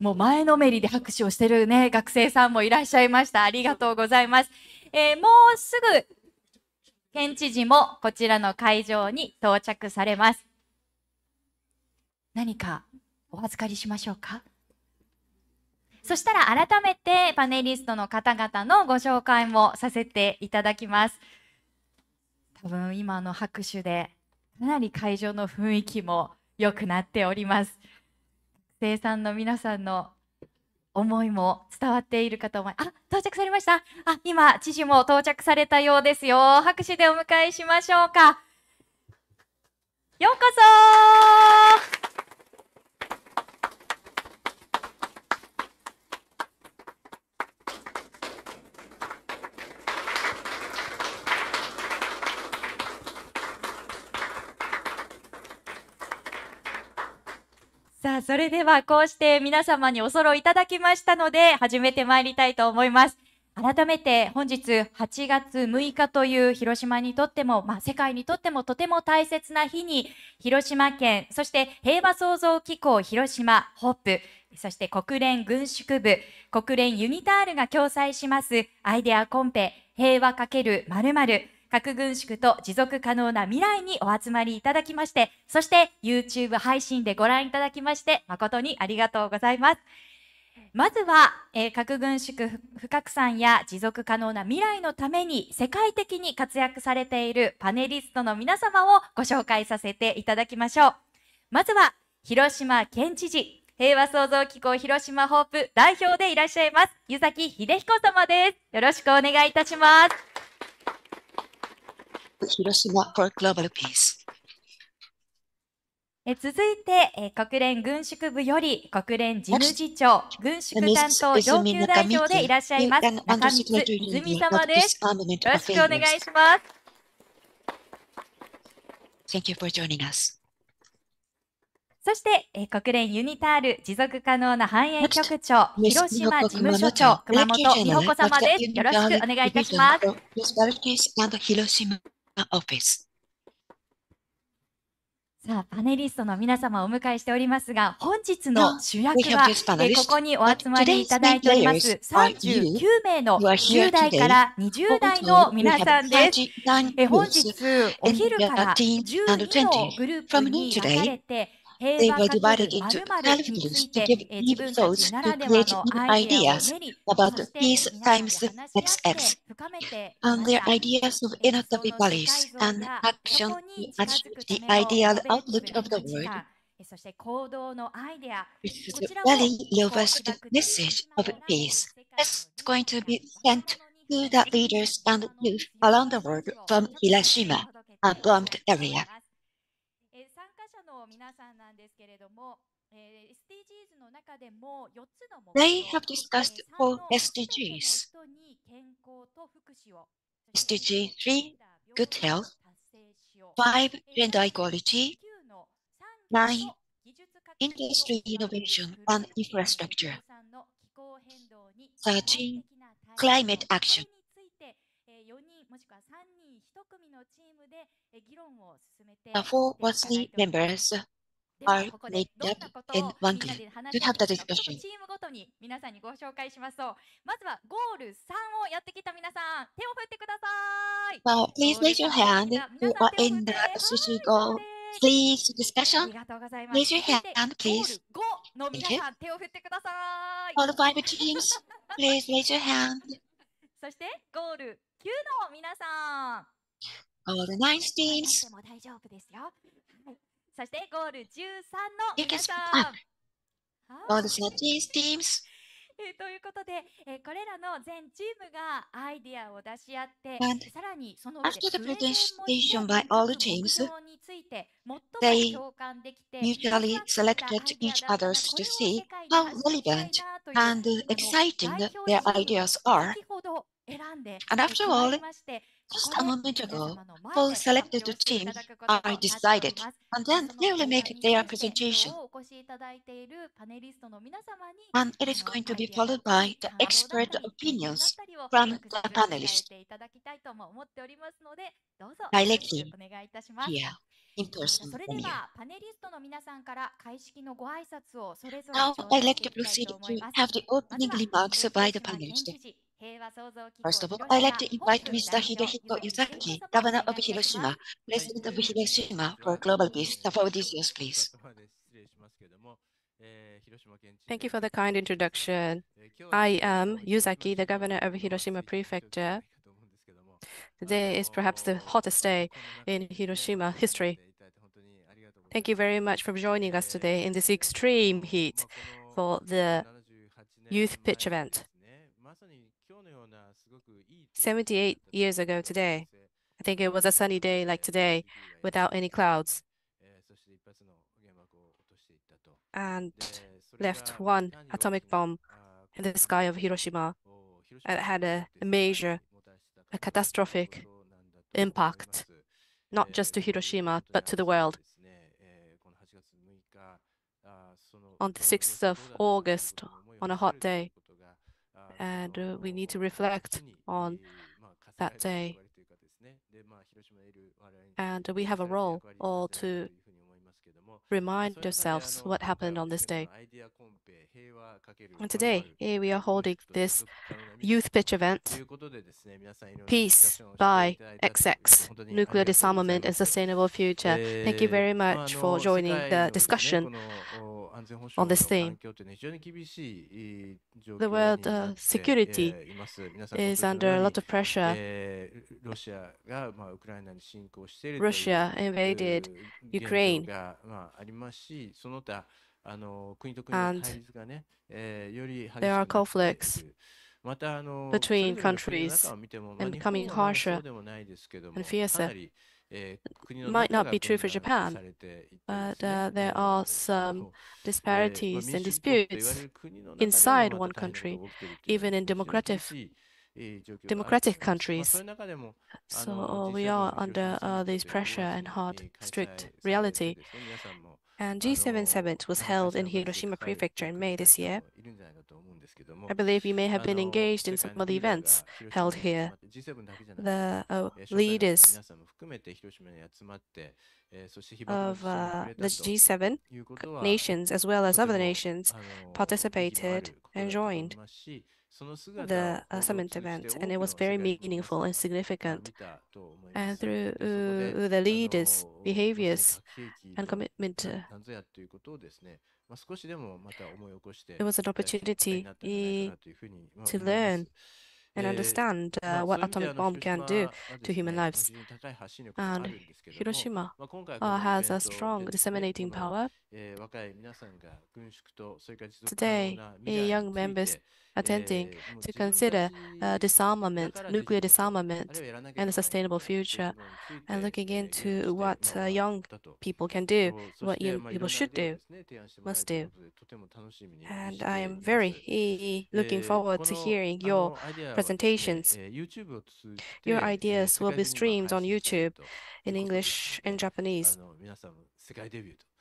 もう前のめりで拍手をしてるね、学生さんもいらっしゃいました。ありがとうございます。えー、もうすぐ、県知事もこちらの会場に到着されます。何かお預かりしましょうか？そしたら改めてパネリストの方々のご紹介もさせていただきます。多分今の拍手でかなり会場の雰囲気も良くなっております。生産の皆さんの思いも伝わっているかと思い、あ、到着されました。あ、今、知事も到着されたようですよ。拍手でお迎えしましょうか。ようこそそれではこうして皆様にお揃いいただきましたので、始めてまいりたいと思います。改めて本日8月6日という広島にとっても、まあ、世界にとってもとても大切な日に、広島県、そして平和創造機構広島ホープ、そして国連軍縮部、国連ユニタールが共催しますアイデアコンペ、平和×〇〇核軍縮と持続可能な未来にお集まりいただきまして、そして YouTube 配信でご覧いただきまして、誠にありがとうございます。まずは、えー、核軍縮不拡散や持続可能な未来のために世界的に活躍されているパネリストの皆様をご紹介させていただきましょう。まずは、広島県知事、平和創造機構広島ホープ代表でいらっしゃいます、湯崎秀彦様です。よろしくお願いいたします。広島 for Global Peace え続いて、え国連軍縮部より国連事務次長軍縮担当上級代表でいらっしゃいます中光泉様です。よろしくお願いします。Thank you for joining us. そして、え国連ユニタール持続可能な繁栄局長、広島事務所長、熊本美穂子様です。よろしくお願いいたします。オフィス。さあ、パネリストの皆様をお迎えしておりますが、本日の主役は、えここにお集まりいただいております39名の10代から20代の皆さんです。え本日、お昼から12のグループに分かれて、They were divided into 12 groups to give each those to create new ideas about peace times XX and their ideas of innovative values and action to achieve the ideal outlook of the world. This is a very robust message of peace. that's going to be sent to the leaders and youth around the world from Hiroshima, a bombed area. 皆さんなんですけれども、えー、SDGs の中でも4つの目標 They have discussed four SDGs. SDG 3, good health. 5, gender equality. 9, industry innovation and infrastructure. 13, climate action. もしくは3人1組のチームで議論を進めて The four WASLI members are made up in one group to have the discussion. チームごとに皆さんにご紹介しますと、まずはゴール3をやってきた皆さん、手を振ってください。Well, please raise your hand who are in the sushi goal. Please discussion. Raise your hand, please. 5の皆さん、手を振ってください。All five teams, please raise your hand. そしてゴール9の皆さん。ゴール9 teams. も大丈夫ですよ。はい、そしてゴール13の皆さん。ゴール13 teams. えー、ということで、えー、これらの全チームがアイディアを出し合って、さらにその after the presentation by all the teams, they mutually selected each others to see how relevant and exciting their ideas are. And after all, just a moment ago, all selected teams are decided and then they will make their presentation. And it is going to be followed by the expert opinions from the panelists directly here in person. Now I'd like to proceed to have the opening remarks by the panelists. First of all, I'd like to invite Mr. Hidehiko Yuzaki, Governor of Hiroshima, President of Hiroshima for Global Peace. The floor is yours, please. Thank you for the kind introduction. I am Yuzaki, the Governor of Hiroshima Prefecture. Today is perhaps the hottest day in Hiroshima history. Thank you very much for joining us today in this extreme heat for the youth pitch event. 78 years ago today, I think it was a sunny day like today without any clouds. And left one atomic bomb in the sky of Hiroshima. And had a, a major, a catastrophic impact, not just to Hiroshima, but to the world. On the 6th of August, on a hot day, and uh, we need to reflect on that day. And we have a role all to remind ourselves what happened on this day. And today, we are holding this youth pitch event, Peace by XX, Nuclear Disarmament and Sustainable Future. Thank you very much for joining the discussion on this theme. The world uh, security is under a lot of pressure. Russia invaded Ukraine. And there are conflicts between countries and becoming harsher and fiercer. Might not be true for Japan, but uh, there are some disparities and disputes inside one country, even in democratic democratic countries. So uh, we are under uh, this pressure and hard, strict reality. And G7 summit was held in Hiroshima Prefecture in May this year. I believe you may have been engaged in some of the events held here. The uh, leaders of uh, the G7 nations, as well as other nations, participated and joined the uh, summit event, and it was very meaningful and significant. And through uh, the leaders' behaviors and commitment, uh, it was an opportunity to learn and understand uh, what atomic bomb can do to human lives. And Hiroshima uh, has a strong disseminating power. Today, young members attending to consider uh, disarmament, nuclear disarmament, and a sustainable future, and looking into what uh, young people can do, what young people should do, must do. And I am very looking forward to hearing your presentations. Your ideas will be streamed on YouTube in English and Japanese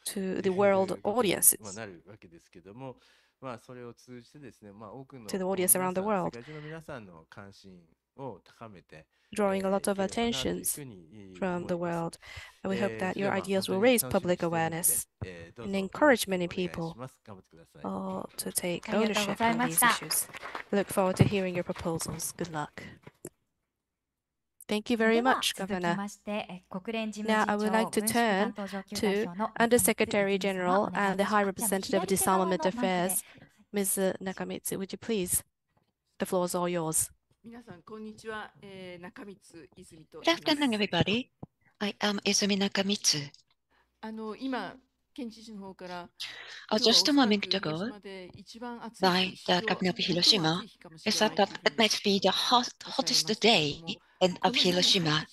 to the world audiences. to the audience around the world, drawing a lot of attention from the world. And we hope that your ideas will raise public awareness and encourage many people uh, to take ownership in these issues. Look forward to hearing your proposals. Good luck. Thank you very much, Governor. Now, I would like to turn to Undersecretary General and the High Representative of Disarmament Affairs, Ms. Nakamitsu. Would you please? The floor is all yours. Good afternoon, everybody. I am Izumi Nakamitsu. Uh, just a moment ago, by the governor of Hiroshima, I thought that it might be the hot, hottest day in, of Hiroshima.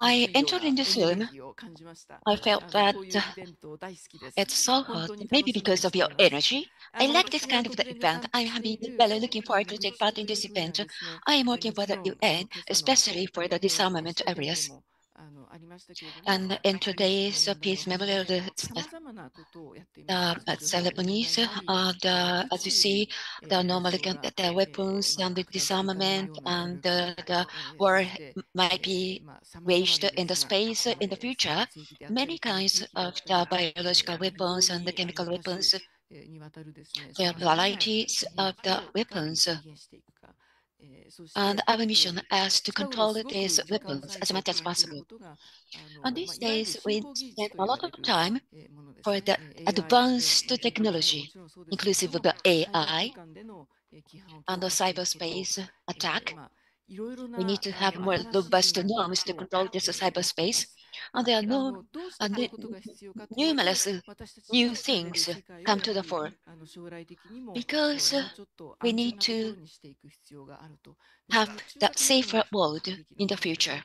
I entered in this room. I felt that uh, it's so hot, maybe because of your energy. I like this kind of the event. I have been really looking forward to take part in this event. I am working for the UN, especially for the disarmament areas. And in today's peace memorial uh, ceremonies, uh, the, as you see, the normal the weapons and the disarmament and the, the war might be waged in the space in the future. Many kinds of the biological weapons and the chemical weapons, there are varieties of the weapons and our mission is to control these weapons as much as possible. And these days, we spend a lot of time eh, for the advanced eh, technology, inclusive of the AI eh, and the cyberspace attack. We need to have more robust norms to control this cyberspace. And there are no uh, numerous new things come to the fore because we need to have that safer world in the future.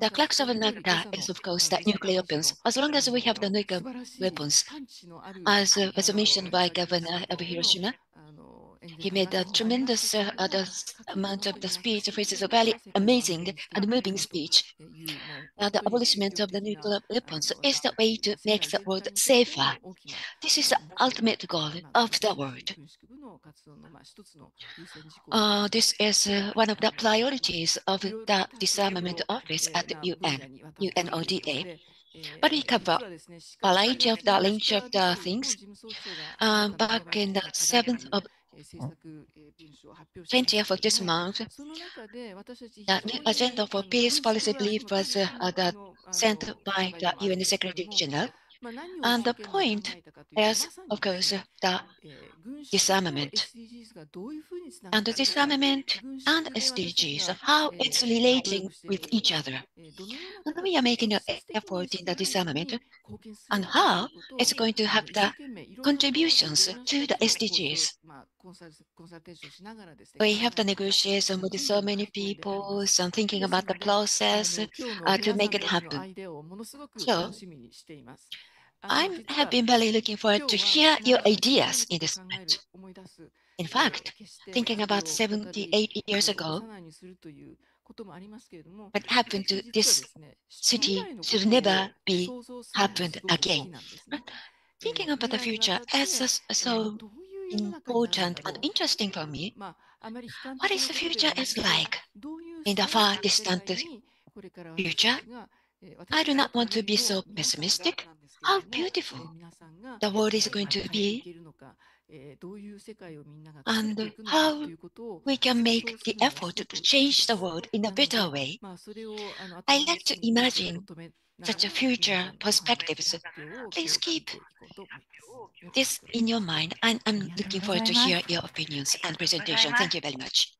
The crux of Nagda is, of course, that nuclear weapons. As long as we have the nuclear weapons, as uh, was mentioned by Governor of Hiroshima, he made a tremendous uh, amount of the speech, which is a very amazing and moving speech. Uh, the abolishment of the nuclear weapons is the way to make the world safer. This is the ultimate goal of the world. Uh, this is uh, one of the priorities of the disarmament office at the UN, UNODA. But we cover a variety of the range of the things. Uh, back in the 7th of 20th of this month, the new agenda for peace policy brief was uh, sent by the UN Secretary General. And the point is, of course, the disarmament. And the disarmament and SDGs, how it's relating with each other. And we are making an effort in the disarmament and how it's going to have the contributions to the SDGs. We have the negotiation with so many people and thinking about the process uh, to make it happen. So, I have been very looking forward to hear your ideas in this. In fact, thinking about 78 years ago, what happened to this city should never be happened again. Thinking about the future is so important and interesting for me. What is the future is like in the far distant future? I do not want to be so pessimistic. How beautiful the world is going to be and how we can make the effort to change the world in a better way. I like to imagine such a future perspectives. Please keep this in your mind, and I'm looking forward to hear your opinions and presentation. Thank you very much.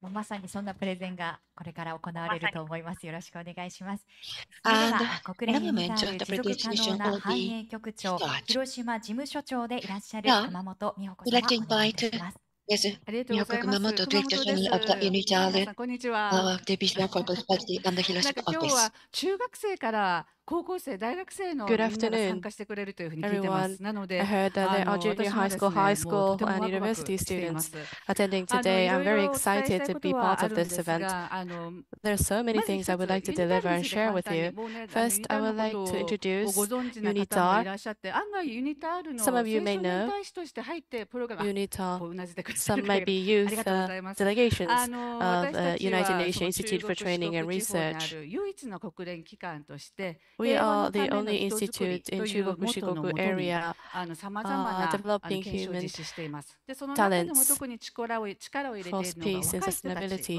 まさにそんなプレゼンがこれから行われると思います。よろしくお願いします。国連に持続可能な繁栄局長、広島事務所長でいらっしゃる熊本美穂子さんをお願いします。Yes, Miyako Kumamoto, Director General of the UNITAR, こんにちは。uh, Division for Prosperity and the なん Hiroshima か今日 Office. Good afternoon, everyone. I heard that there are junior high school, high school, and university students attending today. I'm very excited to be part of this event. There are so many things I would like to deliver and share with you. First, I would like to introduce UNITAR. Some of you may know UNITAR. Some might be youth uh, delegations of the uh, United Nations Institute for Training and Research. We are the only institute in Chugoku Shikoku area. uh, developing human talents. for peace and sustainability.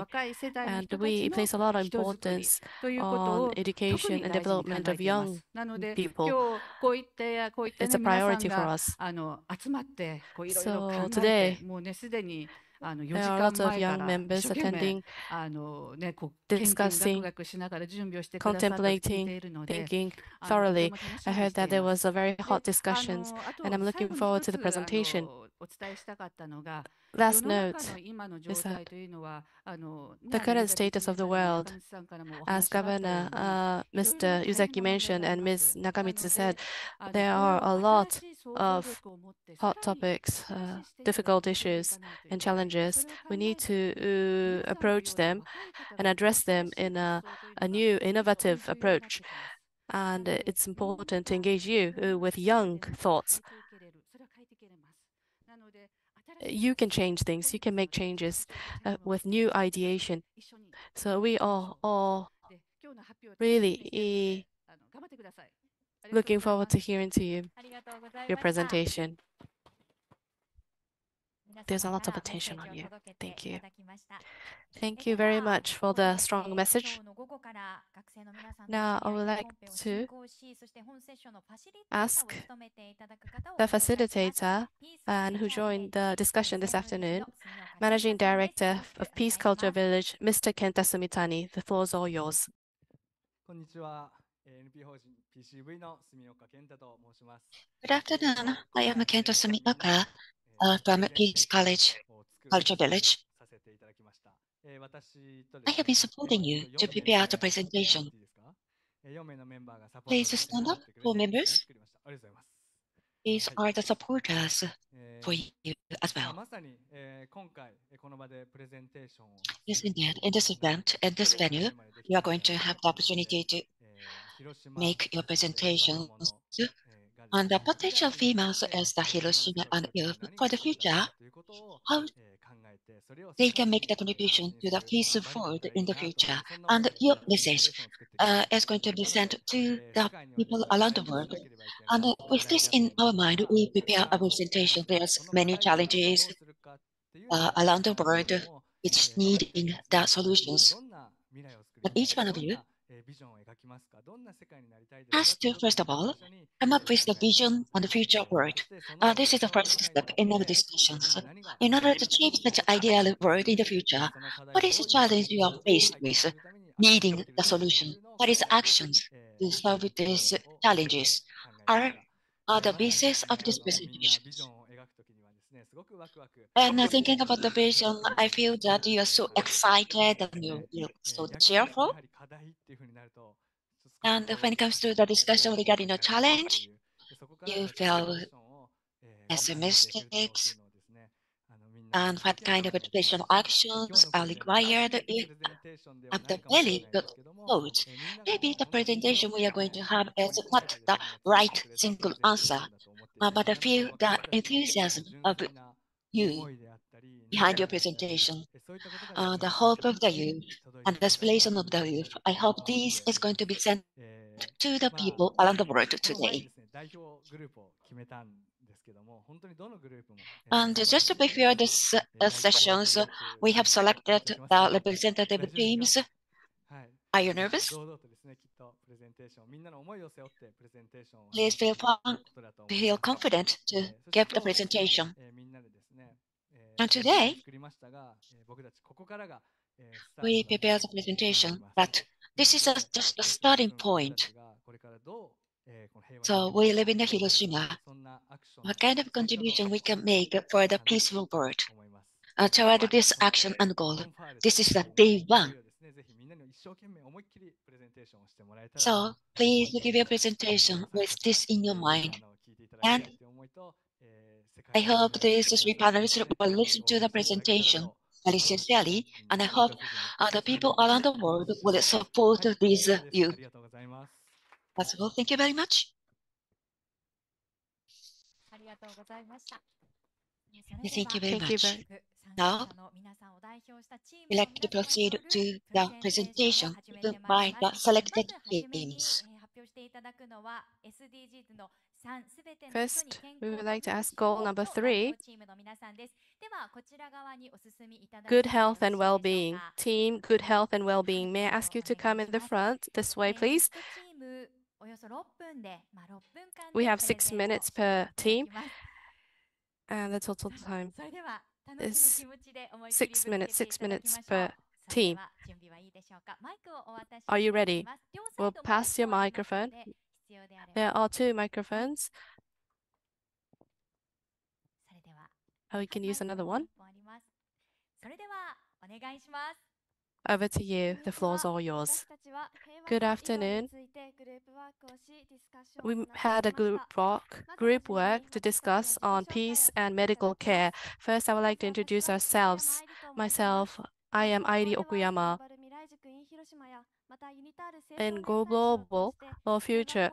And we place a lot of importance on education and development of young people. It's a priority for us. So today, there are lots of young members attending, discussing, contemplating, thinking thoroughly. I heard that there was a very hot discussions, and I'm looking forward to the presentation. Last note is the current status of the world, as Governor Mr. Yuzaki mentioned and Ms. Nakamitsu said, there are a lot of hot topics, uh, difficult issues, and challenges. We need to uh, approach them and address them in a, a new, innovative approach. And it's important to engage you uh, with young thoughts. You can change things, you can make changes uh, with new ideation. So we are all really uh, looking forward to hearing to you your presentation. There's a lot of attention on you. Thank you. Thank you very much for the strong message. Now, I would like to ask the facilitator and who joined the discussion this afternoon, Managing Director of Peace Culture Village, Mr. Kenta Sumioka. The floor is all yours. Good afternoon. I am Kenta Sumioka uh, from Peace College Culture Village. I have been supporting you to prepare the presentation. Please stand up for members. These are the supporters eh, for you as well. Yes, indeed. In this event, in this venue, you are going to have the opportunity to make your presentations on the potential females as the Hiroshima and youth for the future, how they can make the contribution to the peaceful world in the future. And your message uh, is going to be sent to the people around the world. And with this in our mind, we prepare a presentation. There's many challenges uh, around the world which needing the solutions. But each one of you has to, first of all, come up with the vision on the future world. Uh, this is the first step in our discussions. In order to achieve such ideal world in the future, what is the challenge you are faced with, needing the solution? What is actions to solve these challenges? Are, are the basis of this presentation. And thinking about the vision, I feel that you are so excited and you, you're so cheerful. And when it comes to the discussion regarding the challenge, you feel pessimistic and what kind of educational actions are required. You have the very good thoughts. Maybe the presentation we are going to have is not the right single answer, uh, but I feel the enthusiasm of you behind your presentation, uh, the hope of the youth and the aspiration of the youth. I hope this is going to be sent to the people around the world today. And just to prepare this uh, sessions, we have selected the representative teams. Are you nervous? Please feel, feel confident to give the presentation. And today, we prepare the presentation, but this is a, just a starting point. So we live in Hiroshima. What kind of contribution we can make for the peaceful world uh, toward this action and goal? This is the day one. So please give your presentation with this in your mind. And I hope these three panelists will listen to the presentation very sincerely, and I hope uh, the people around the world will support these uh. That's all. Thank you very much. Thank you very much. Now, we'd like to proceed to the presentation by the selected teams. First, we would like to ask goal number three, good health and well-being. Team, good health and well-being. May I ask you to come in the front this way, please? We have six minutes per team, and the total time is six minutes, six minutes per team. Are you ready? We'll pass your microphone. There are two microphones. Oh, we can use another one. over to you. The floor is all yours. Good afternoon. We had a group work, group work to discuss on peace and medical care. First, I would like to introduce ourselves. Myself, I am Airi Okuyama. In Global or Future,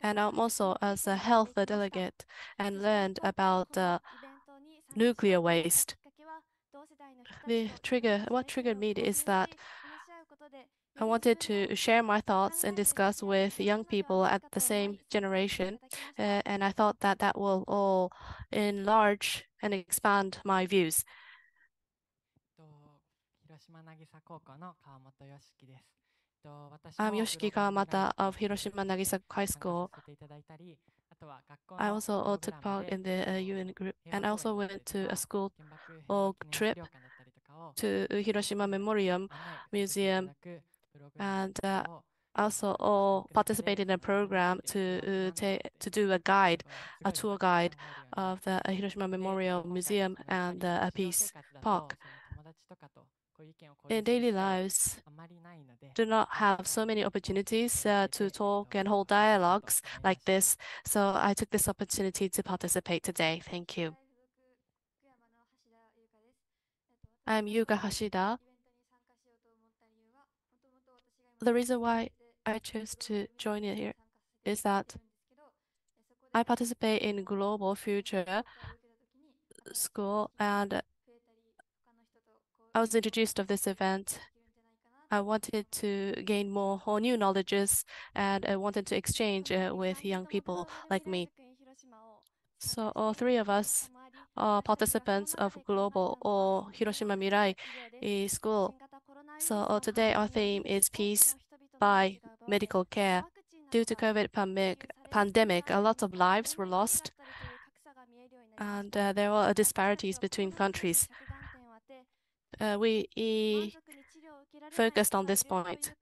and I'm also as a health delegate and learned about uh, nuclear waste. The trigger, what triggered me is that I wanted to share my thoughts and discuss with young people at the same generation. Uh, and I thought that that will all enlarge and expand my views. I'm Yoshiki Kawamata of Hiroshima Nagisa High School. I also took part in the uh, UN group and I also went to a school trip to Hiroshima Memorial Museum and uh, also all participated in a program to uh, to do a guide, a tour guide of the Hiroshima Memorial Museum and a Peace Park. In daily lives, do not have so many opportunities uh, to talk and hold dialogues like this. So I took this opportunity to participate today. Thank you. I'm Yuka Hashida. The reason why I chose to join it here is that I participate in Global Future School and I was introduced of this event. I wanted to gain more or new knowledges and I wanted to exchange uh, with young people like me. So all three of us are participants of Global or Hiroshima Mirai School. So today our theme is Peace by Medical Care. Due to COVID pandemic, pandemic a lot of lives were lost and uh, there were disparities between countries uh, we focused on this point.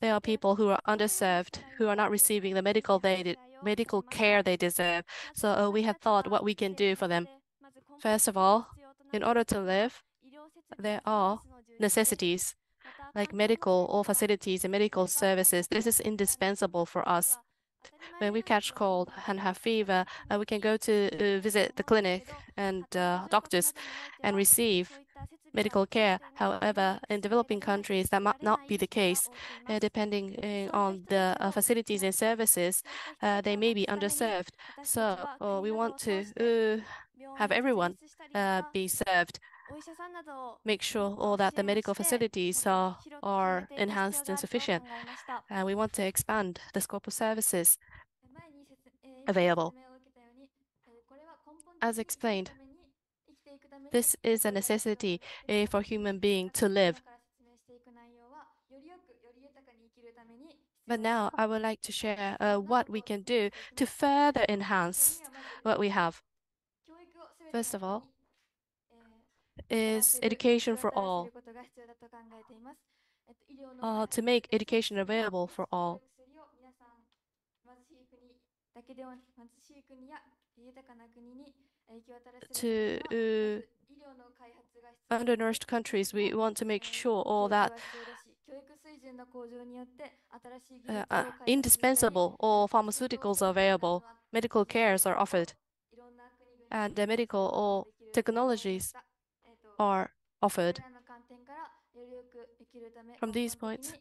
There are people who are underserved, who are not receiving the medical they medical care they deserve. So uh, we have thought what we can do for them. First of all, in order to live, there are necessities like medical or facilities and medical services. This is indispensable for us. When we catch cold and have fever, uh, we can go to uh, visit the clinic and uh, doctors and receive medical care. However, in developing countries, that might not be the case. Uh, depending uh, on the uh, facilities and services, uh, they may be underserved. So uh, we want to have everyone be served. Make sure all that the medical facilities are, are enhanced and sufficient. And we want to expand the scope of services available. As explained, this is a necessity uh, for human being to live. But now I would like to share uh, what we can do to further enhance what we have. First of all, is education for all. Uh, to make education available for all to uh, undernourished countries, we want to make sure all that uh, indispensable or pharmaceuticals are available, medical cares are offered, and the medical or technologies are offered. From these points,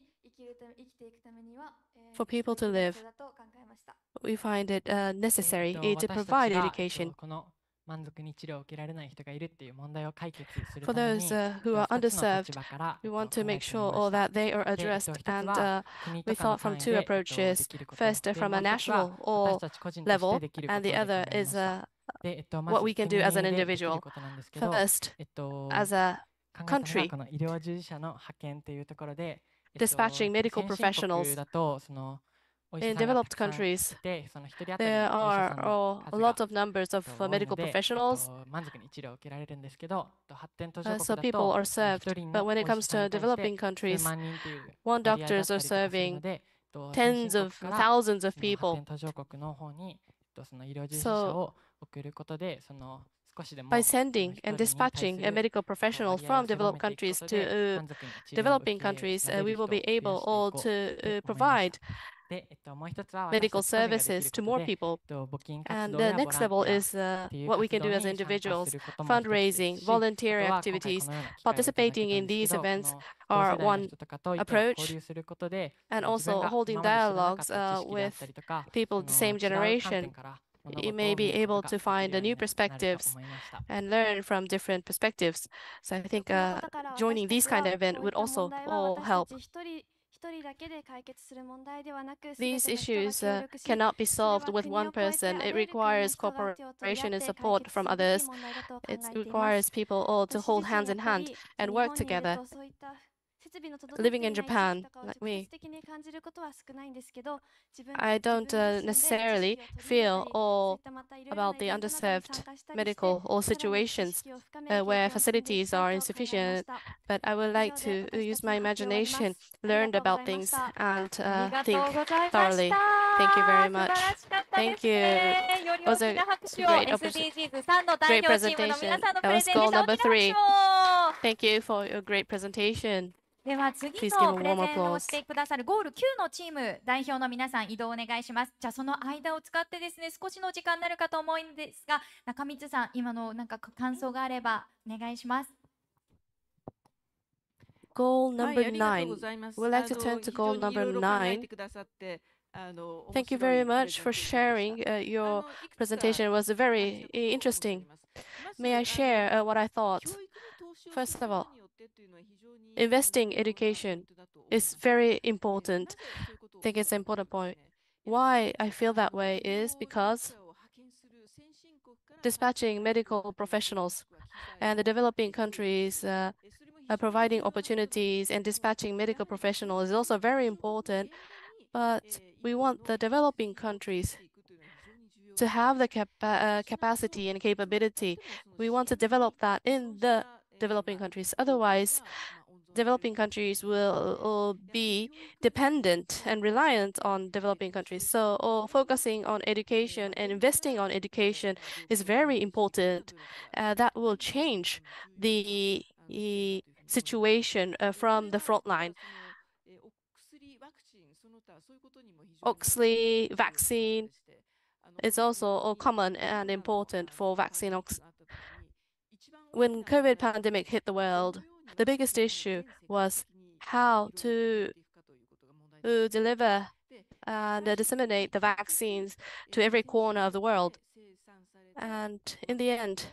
for people to live, we find it uh, necessary to provide education. For those uh, who are underserved, we want to make sure all that they are addressed. And uh, we thought from two approaches. First, from a national or level, and the other is uh, what we can do as an individual. First, as a country, dispatching medical professionals in developed countries, there are oh, a lot of numbers of uh, medical professionals, uh, so people are served. But when it comes to developing countries, one doctors are serving tens of thousands of people. So by sending and dispatching a medical professional from developed countries to uh, developing countries, uh, we will be able all to uh, provide medical services to more people. And the next level is uh, what we can do as individuals, fundraising, volunteer activities, participating in these events are one approach, and also holding dialogues uh, with people of the same generation you may be able to find new perspectives and learn from different perspectives. So I think uh, joining these kind of event would also all help. These issues uh, cannot be solved with one person. It requires cooperation and support from others. It requires people all to hold hands in hand and work together living in Japan, like me, I don't uh, necessarily feel all about the underserved medical or situations uh, where facilities are insufficient, but I would like to use my imagination, learn about things, and uh, think thoroughly. Thank you very much. Thank you. It was a great, great presentation. That was goal number three. Thank you for your great presentation. では次のプレゼンをしてくださるゴール9のチーム代表の皆さん移動お願いします。じゃあその間を使ってですね少しの時間になるかと思うんですが中光さん今のなんか感想があればお願いします。Goal number nine. We'd like to turn to goal number nine. Thank you very much for sharing. Uh, your presentation it was very interesting. May I share uh, what I thought? First of all, investing education is very important. I think it's an important point. Why I feel that way is because dispatching medical professionals and the developing countries uh, providing opportunities and dispatching medical professionals is also very important. But we want the developing countries to have the cap uh, capacity and capability. We want to develop that in the developing countries. Otherwise, developing countries will all be dependent and reliant on developing countries. So uh, focusing on education and investing on education is very important. Uh, that will change the, the situation uh, from the front line. Oxley vaccine is also common and important for vaccine. When COVID pandemic hit the world, the biggest issue was how to uh, deliver and disseminate the vaccines to every corner of the world. And in the end,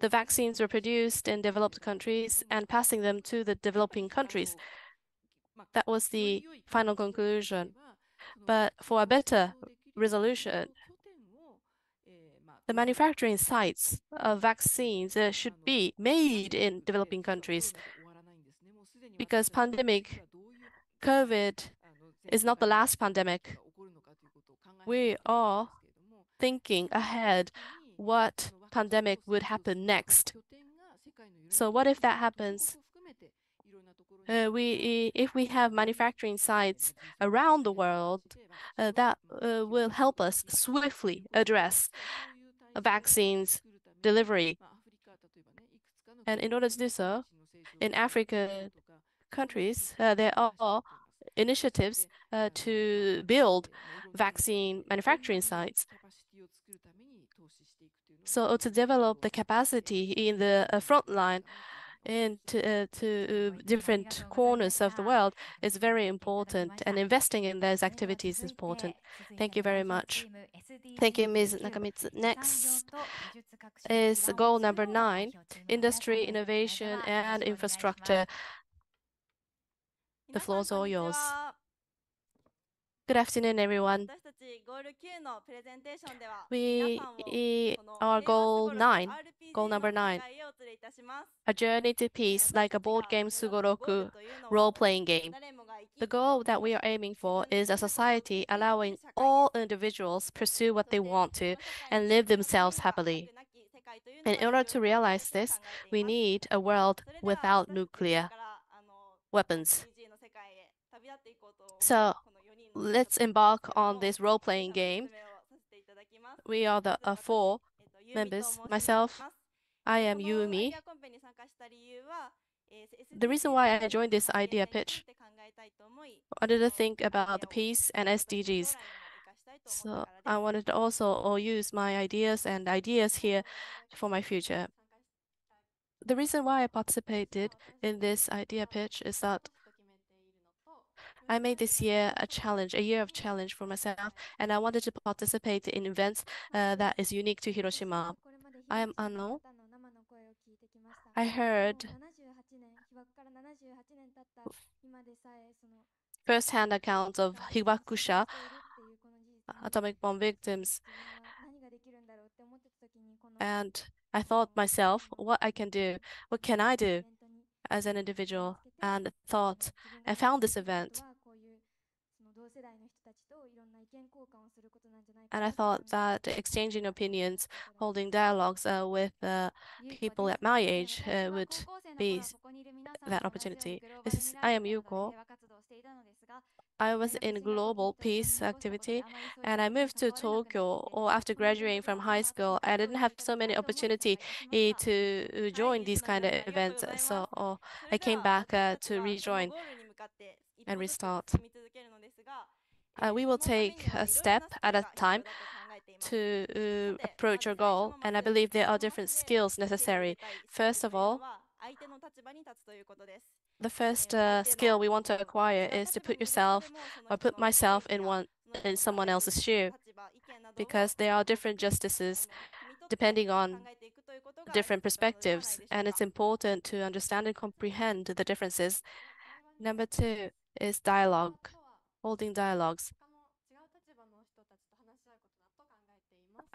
the vaccines were produced in developed countries and passing them to the developing countries. That was the final conclusion. But for a better resolution, the manufacturing sites of vaccines should be made in developing countries because pandemic, COVID is not the last pandemic. We are thinking ahead what pandemic would happen next. So what if that happens? Uh, we, if we have manufacturing sites around the world, uh, that uh, will help us swiftly address vaccines delivery. And in order to do so, in African countries, uh, there are initiatives uh, to build vaccine manufacturing sites. So to develop the capacity in the uh, front line and to, uh, to uh, different corners of the world is very important, and investing in those activities is important. Thank you very much. Thank you, Ms. Nakamitsu. Next is goal number nine, industry, innovation, and infrastructure. The floor is all yours. Good afternoon, everyone. We are goal nine, goal number nine. A journey to peace like a board game Sugoroku role-playing game. The goal that we are aiming for is a society allowing all individuals pursue what they want to and live themselves happily. And in order to realize this, we need a world without nuclear weapons. So let's embark on this role-playing game. We are the uh, four members. Myself, I am Yumi. The reason why I joined this idea pitch, I to think about the peace and SDGs. So I wanted to also use my ideas and ideas here for my future. The reason why I participated in this idea pitch is that I made this year a challenge, a year of challenge for myself, and I wanted to participate in events uh, that is unique to Hiroshima. I am Ano. I heard first-hand accounts of Hibakusha, atomic bomb victims, and I thought myself, what I can do, what can I do as an individual, and thought, I found this event. And I thought that exchanging opinions, holding dialogues uh, with uh, people at my age uh, would be that opportunity. This is, I am Yuko. I was in global peace activity and I moved to Tokyo or after graduating from high school. I didn't have so many opportunity eh, to join these kind of events. So oh, I came back uh, to rejoin and restart. Uh, we will take a step at a time to uh, approach our goal, and I believe there are different skills necessary. First of all, the first uh, skill we want to acquire is to put yourself or put myself in one in someone else's shoe because there are different justices depending on different perspectives and it's important to understand and comprehend the differences number two is dialogue holding dialogues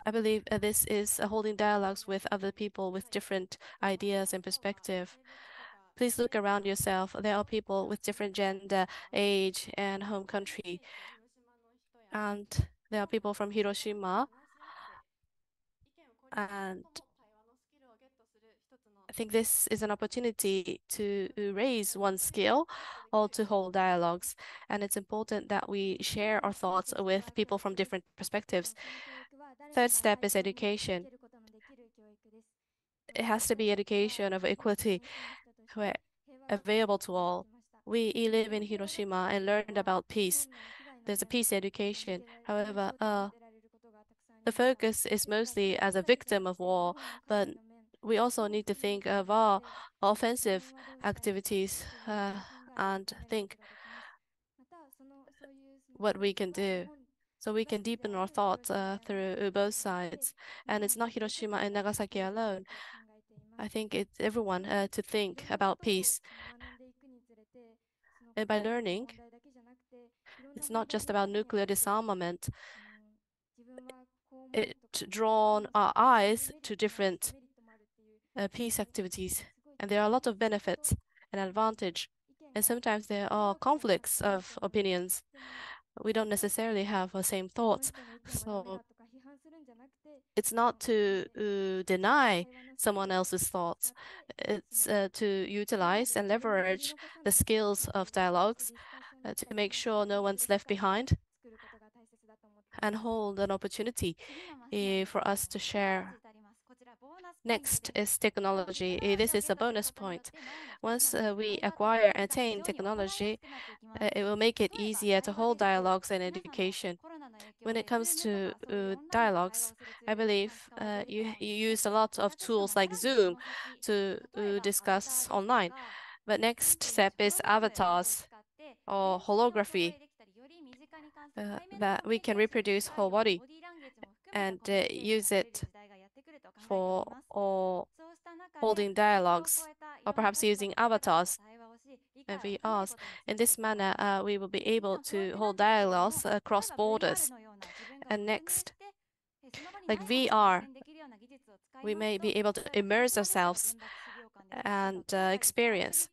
I believe this is holding dialogues with other people with different ideas and perspective Please look around yourself. There are people with different gender, age, and home country. And there are people from Hiroshima. And think this is an opportunity to raise one skill or to hold dialogues. And it's important that we share our thoughts with people from different perspectives. Third step is education. It has to be education of equality available to all. We live in Hiroshima and learned about peace. There's a peace education. However, uh, the focus is mostly as a victim of war, but we also need to think of our offensive activities uh, and think what we can do. So we can deepen our thoughts uh, through both sides. And it's not Hiroshima and Nagasaki alone. I think it's everyone uh, to think about peace. And by learning, it's not just about nuclear disarmament. It drawn our eyes to different uh, peace activities, and there are a lot of benefits and advantage. And sometimes there are conflicts of opinions. We don't necessarily have the same thoughts. So it's not to uh, deny someone else's thoughts. It's uh, to utilize and leverage the skills of dialogues uh, to make sure no one's left behind and hold an opportunity uh, for us to share. Next is technology. Uh, this is a bonus point. Once uh, we acquire and attain technology, it will make it easier to hold dialogues and education when it comes to uh, dialogues, I believe uh, you, use a lot of tools like Zoom to uh, discuss online. But next step is avatars or holography uh, that we can reproduce whole body and uh, use it for or holding dialogues or perhaps using avatars and VRs. In this manner, uh, we will be able to hold dialogues across borders. And next, like VR, we may be able to immerse ourselves and uh, experience.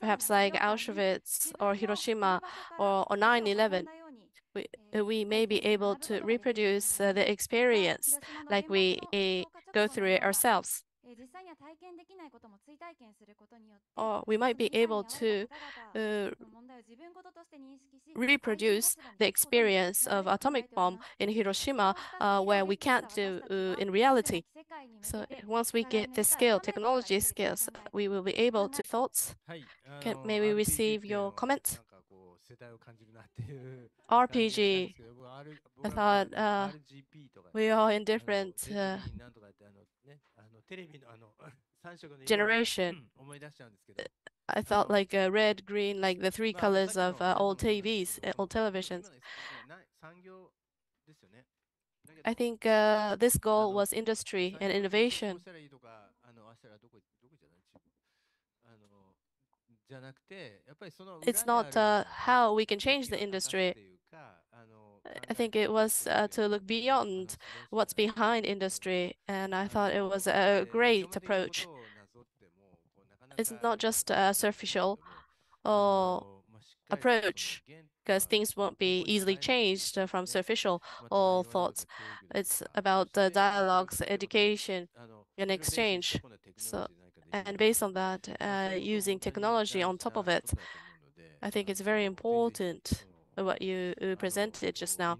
Perhaps like Auschwitz or Hiroshima or 9-11, we, we may be able to reproduce uh, the experience like we uh, go through it ourselves. or we might be able to uh, reproduce the experience of atomic bomb in Hiroshima uh, where we can't do uh, in reality. So once we get the skill, technology skills, we will be able to thoughts. Can, may we receive your comments? RPG. I thought uh, we are in different uh, generation. I thought like uh, red, green, like the three colors of uh, old TVs, old televisions. I think uh, this goal was industry and innovation. It's not uh, how we can change the industry. I think it was uh, to look beyond what's behind industry, and I thought it was a great approach. It's not just a superficial or approach, because things won't be easily changed from superficial or thoughts. It's about the dialogues, education, and exchange. So and based on that, uh, using technology on top of it, I think it's very important what you presented just now.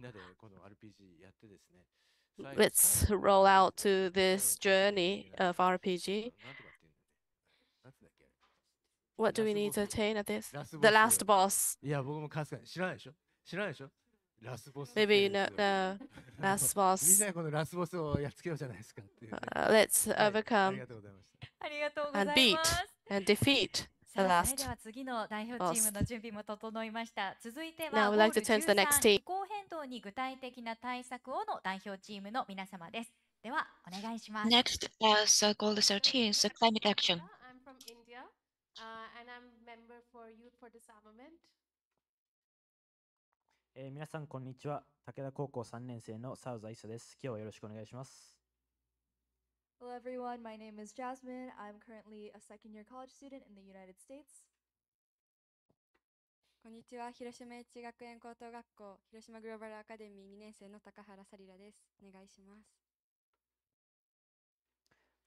Let's roll out to this journey of RPG. What do we need to attain at this? The last boss. Maybe you know the last boss. Uh, let's overcome and beat and defeat the last では次の代表チームの準備も整いました続いて Now は we'd like to turn to the next team. 気候変動に具体的な対策をの代表チームの皆様ですではお願いします Next, uh, goal 13 is uh, climate action. I'm from India uh, and I'm member for Youth for Disarmament. えー皆さんこんにちは武田高校3年生のサウザイサです今日はよろしくお願いします Hello everyone, my name is Jasmine. I'm currently a second year college student in the United States. こんにちは、広島越智学園高等学校広島グローバルアカデミー2年生の高原サリラです。お願いします。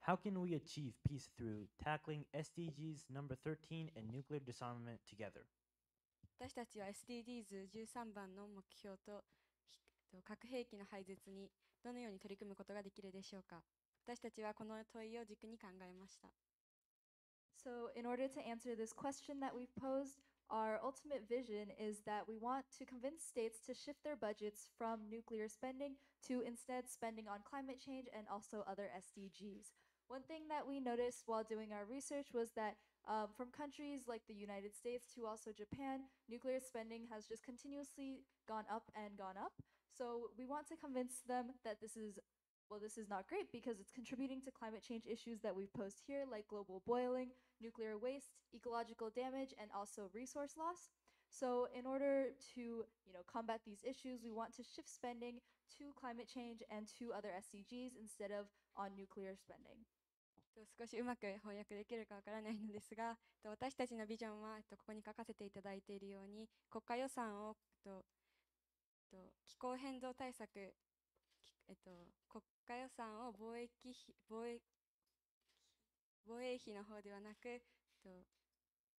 How can we achieve peace through tackling SDGs number 13 and nuclear disarmament together? 私たちは SDGs13 番の目標とひと核兵器の廃絶にどのように取り組むことができるでしょうか私たちはこの問いを軸に考えました。 So, in order to answer this question that we've posed, our ultimate vision is that we want to convince states to shift their budgets from nuclear spending to instead spending on climate change and also other SDGs. One thing that we noticed while doing our research was that um, from countries like the United States to also Japan, nuclear spending has just continuously gone up and gone up. So we want to convince them that this is well, this is not great because it's contributing to climate change issues that we've posed here, like global boiling, nuclear waste, ecological damage, and also resource loss. So, in order to, you know, combat these issues, we want to shift spending to climate change and to other SDGs instead of on nuclear spending. 少しうまく翻訳できるかわからないのですが、私たちのビジョンはここに書かせていただいているように、国家予算を気候変動対策、えっと、国家予算を貿易費貿易防衛費の方ではなく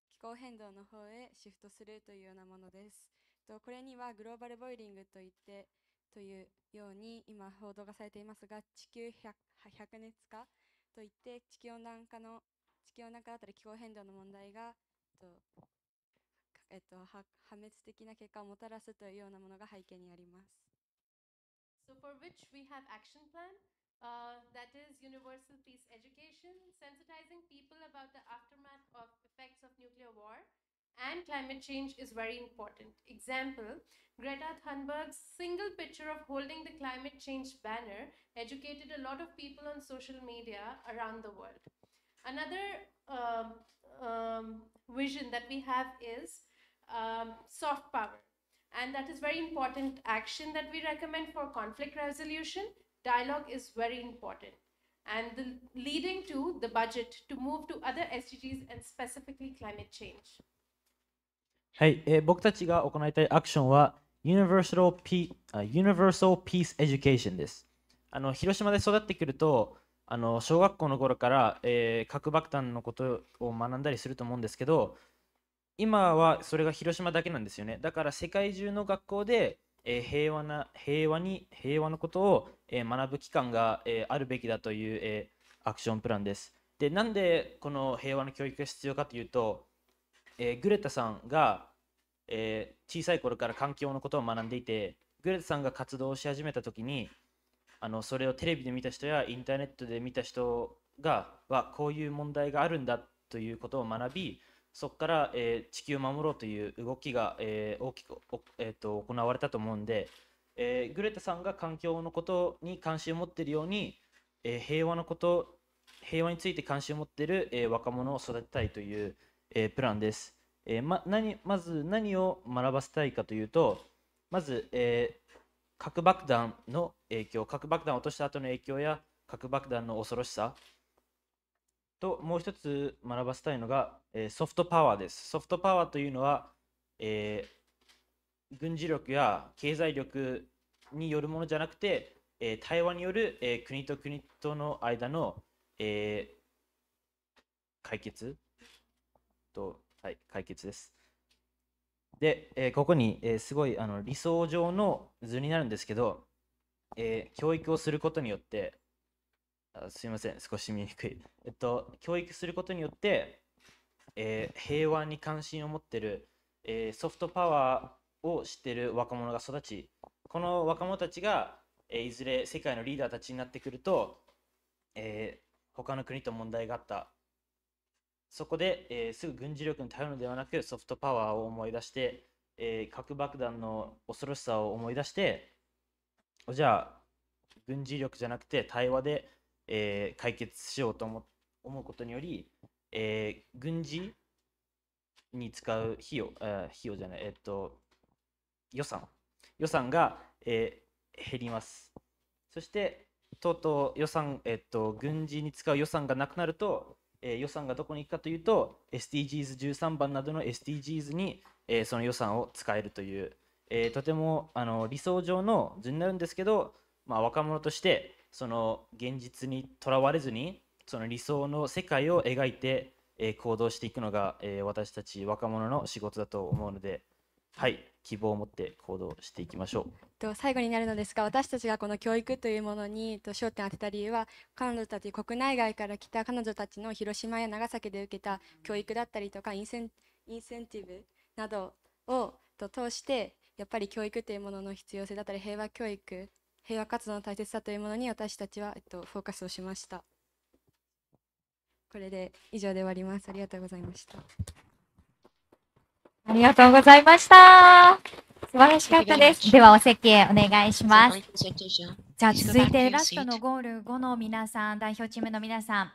気候変動の方へシフトするというようなものです。これにはグローバルボイリングといってというように今報道がされていますが地球百百熱化といって地球温暖化の地球温暖化だったり気候変動の問題がえっとえっと破滅的な結果をもたらすというようなものが背景にあります。So for which we have action plan uh, that is universal peace education, sensitizing people about the aftermath of effects of nuclear war and climate change is very important. Example, Greta Thunberg's single picture of holding the climate change banner educated a lot of people on social media around the world. Another um, um, vision that we have is um, soft power. And that is very important action that we recommend for conflict resolution. Dialogue is very important. And the, leading to the budget to move to other SDGs and specifically climate change. はい、えー僕たちが行いたいアクションは Universal, P あ Universal Peace Education です。あの広島で育ってくるとあの小学校の頃から、えー、核爆弾のことを学んだりすると思うんですけど今はそれが広島だけなんですよねだから世界中の学校で、えー、平和な平和に平和のことを、えー、学ぶ機関が、えあるべきだという、えアクションプランですでなんでこの平和の教育が必要かというと、えグレタさんが、え小さい頃から環境のことを学んでいてグレタさんが活動し始めた時にあのそれをテレビで見た人やインターネットで見た人がはこういう問題があるんだということを学びそこから、えー、地球を守ろうという動きが、えー、大きく、えーと、行われたと思うんで、えー、グレタさんが環境のことに関心を持っているように、え、平和のこと平和について関心を持っている、え、若者を育てたいという、えー、プランです、えーま、何まず何を学ばせたいかというとまず、えー、核爆弾の影響、核爆弾を落とした後の影響や核爆弾の恐ろしさともう一つ学ばせたいのが、えー、ソフトパワーです。ソフトパワーというのは、えー、軍事力や経済力によるものじゃなくて、えー、対話による、えー、国と国との間の、えー、解決と、はい、解決です。で、えー、ここに、えー、すごいあの理想上の図になるんですけど、えー、教育をすることによってあすいません少し見にくい、えっと、教育することによって、え平和に関心を持ってる、えソフトパワーを知ってる若者が育ちこの若者たちが、えいずれ世界のリーダーたちになってくると、え他の国と問題があったそこで、えー、すぐ軍事力に頼るのではなくソフトパワーを思い出して、えー、核爆弾の恐ろしさを思い出してじゃあ軍事力じゃなくて対話で、えー、解決しようと思思うことにより、えー、軍事に使う費用、え費用じゃない、えっと、予算予算が、えー、減ります。そして、とうとう予算、えっと、軍事に使う予算がなくなると、えー、予算がどこに行くかというと SDGs13 番などの SDGs に、えー、その予算を使えるという、えー、とてもあの理想上の図になるんですけど、まあ、若者としてその現実にとらわれずにその理想の世界を描いて、え行動していくのが、え私たち若者の仕事だと思うのではい。希望を持って行動していきましょう。と最後になるのですが私たちがこの教育というものにと焦点を当てた理由は彼女たち国内外から来た彼女たちの広島や長崎で受けた教育だったりとかインセンインセンティブなどをと通してやっぱり教育というものの必要性だったり平和教育平和活動の大切さというものに私たちは、えっと、フォーカスをしました。これで以上で終わります。ありがとうございました。ありがとうございました。素晴らしかったです。では、お席へお願いします。じゃあ、続いてラストのゴール5の皆さん、代表チームの皆さん、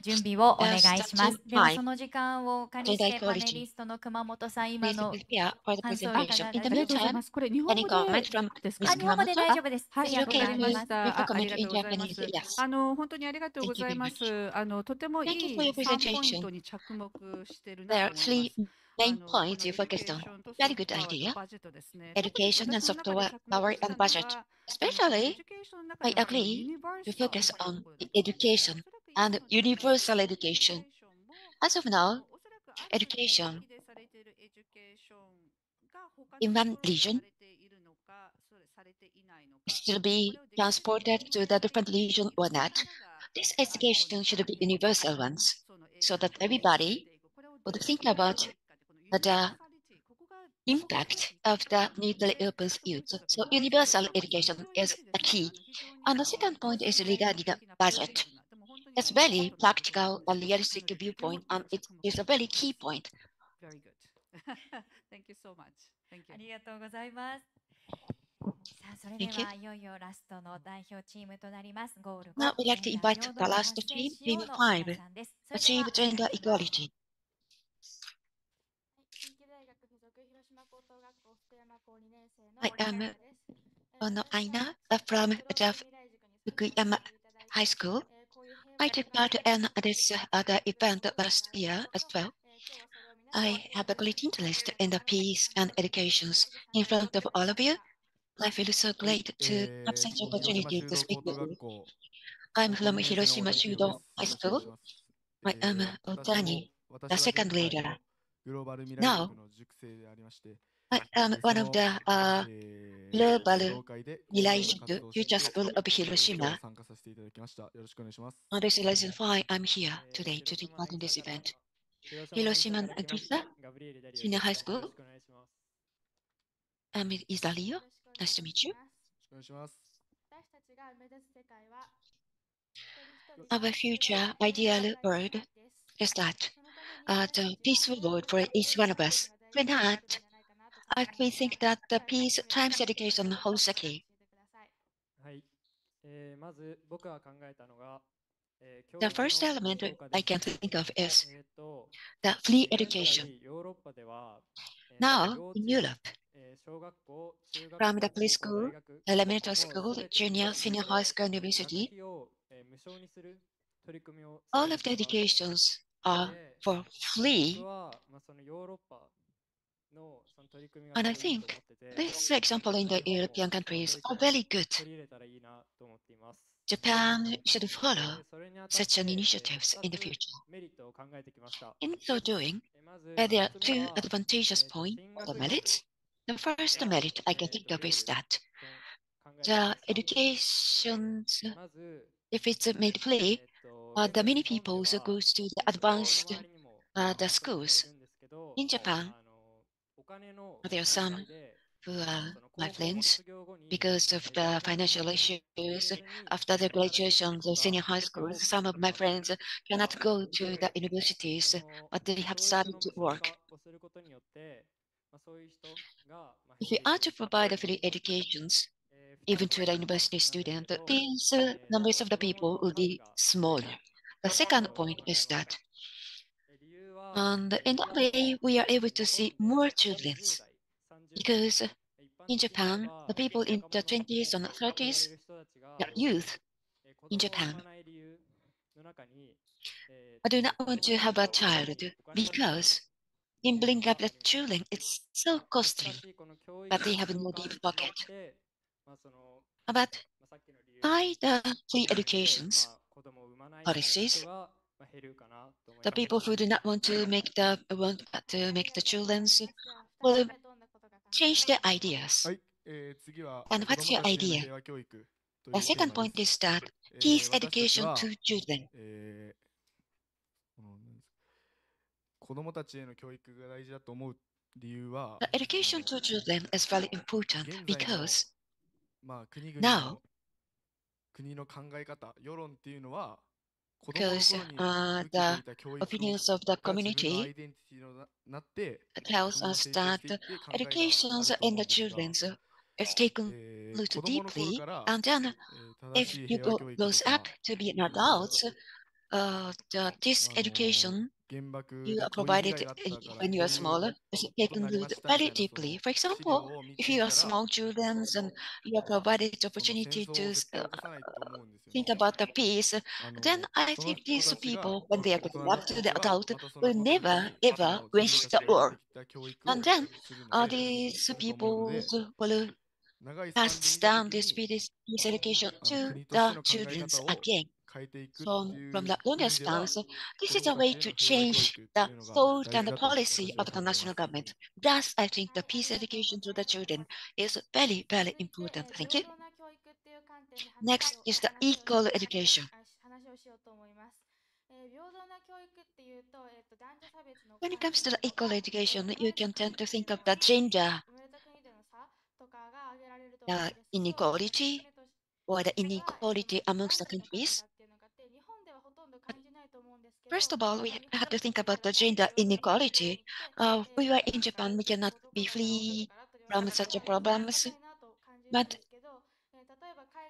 準備をお願いします。では、その時間を借りて、パネリストの熊本さん、今の感想をいただいてます。これ、日本語ですか日本語で大丈夫です。はい、ありがとうございます。ありがとうございます。あの、本当にありがとうございます。あの、とてもいい3ポイントに着目しているなと思います。Main points you focused on. Very good idea. Education and software power and budget. Especially, I agree to focus on education and universal education. As of now, education in one region still be transported to the different region or not. This education should be universal ones, so that everybody would think about the uh, impact of the nuclear weapons use. So universal education is a key. And the second point is regarding the budget. It's very practical and realistic viewpoint, and it is a very key point. Very good. Thank you so much. Thank you. Thank you. ありがとうございます。さあ、それではいよいよラストの代表チームとなります。ゴール。Now we'd like to invite the last team, team five, achieve gender equality. I am Ono Aina from the Fukuyama High School. I took part in this other event last year as well. I have a great interest in the peace and education in front of all of you. I feel so great to have such an opportunity to speak with you. I'm from Hiroshima Shudo High School. I am Otani, the second leader. Now, I am one of the uh, global 塾 Future School of Hiroshima. And this is reason why I'm here today to take part in this event. Hiroshima Gisa Senior High School. I'm Isario. Nice to meet you. Our future ideal world is that uh, the peaceful world for each one of us. For that, I we think that the peace times education holds the key. The first element I can think of is the free education. Now, in Europe, from the preschool, elementary school, junior, senior high school, university, all of the educations are for free. And I think this example in the European countries are very good. Japan should follow such an initiatives in the future. In so doing, there are two advantageous points or merits. The first merit I can think of is that the education, if it's made free, uh, the many people who goes to the advanced uh, the schools. In Japan, there are some who are my friends because of the financial issues after the graduation of senior high school. Some of my friends cannot go to the universities, but they have started to work. If we are to provide free educations, even to the university student, these uh, numbers of the people will be smaller. The second point is that and in that way, we are able to see more children because in Japan, the people in the 20s and 30s, the youth in Japan, I do not want to have a child because in bringing up the children, it's so costly that they have no deep pocket. But by the free educations policies, the people who do not want to make the want to make the children will change their ideas. And what's your idea? The second point is that peace education to children. The education to children is very important because now because uh, the opinions of the community tells us that education in the children is taken root deeply, and then if you go, grows up to be an adult, uh, the, this education you are provided when you are smaller is taken very deeply. For example, if you are small children and you are provided opportunity to uh, think about the peace, then I think these people, when they are growing up to the adult, will never ever wish the war. And then uh, these people will pass down this peace education to the children again. From the longer stance, this is a way to change the thought and the policy of the national government. Thus, I think the peace education to the children is very, very important. Thank you. Next is the equal education. When it comes to the equal education, you can tend to think of the gender uh, inequality or the inequality amongst the countries. First of all, we have to think about the gender inequality. Uh, we are in Japan, we cannot be free from such problems. But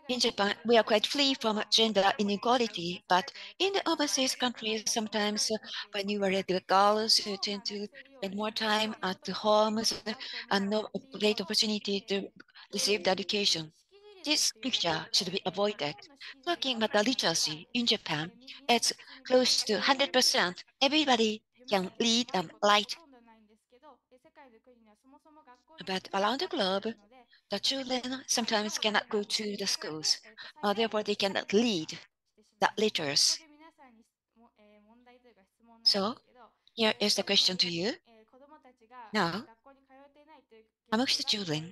in Japan, we are quite free from gender inequality. But in the overseas countries, sometimes when you are a girls, you tend to spend more time at the homes and no great opportunity to receive the education this picture should be avoided. Talking about the literacy in Japan, it's close to 100%. Everybody can read and write. But around the globe, the children sometimes cannot go to the schools. Uh, therefore, they cannot read. the litters. So here is the question to you. Now, amongst the children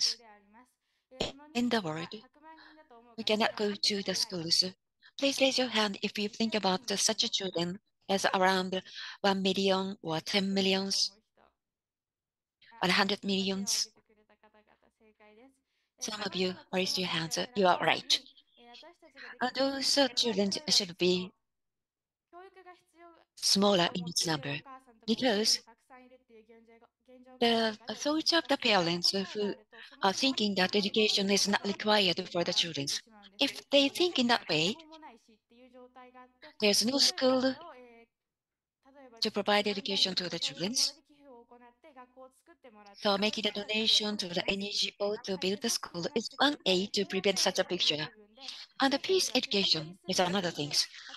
in the world, we cannot go to the schools. Please raise your hand if you think about such a children as around 1 million or 10 millions, 100 millions. Some of you raised your hands. You are right. Those children should be smaller in its number because the uh, thoughts of the parents who uh, are thinking that education is not required for the children. If they think in that way, there's no school to provide education to the children. So making a donation to the NGO to build the school is one way to prevent such a picture. And the peace education is another thing.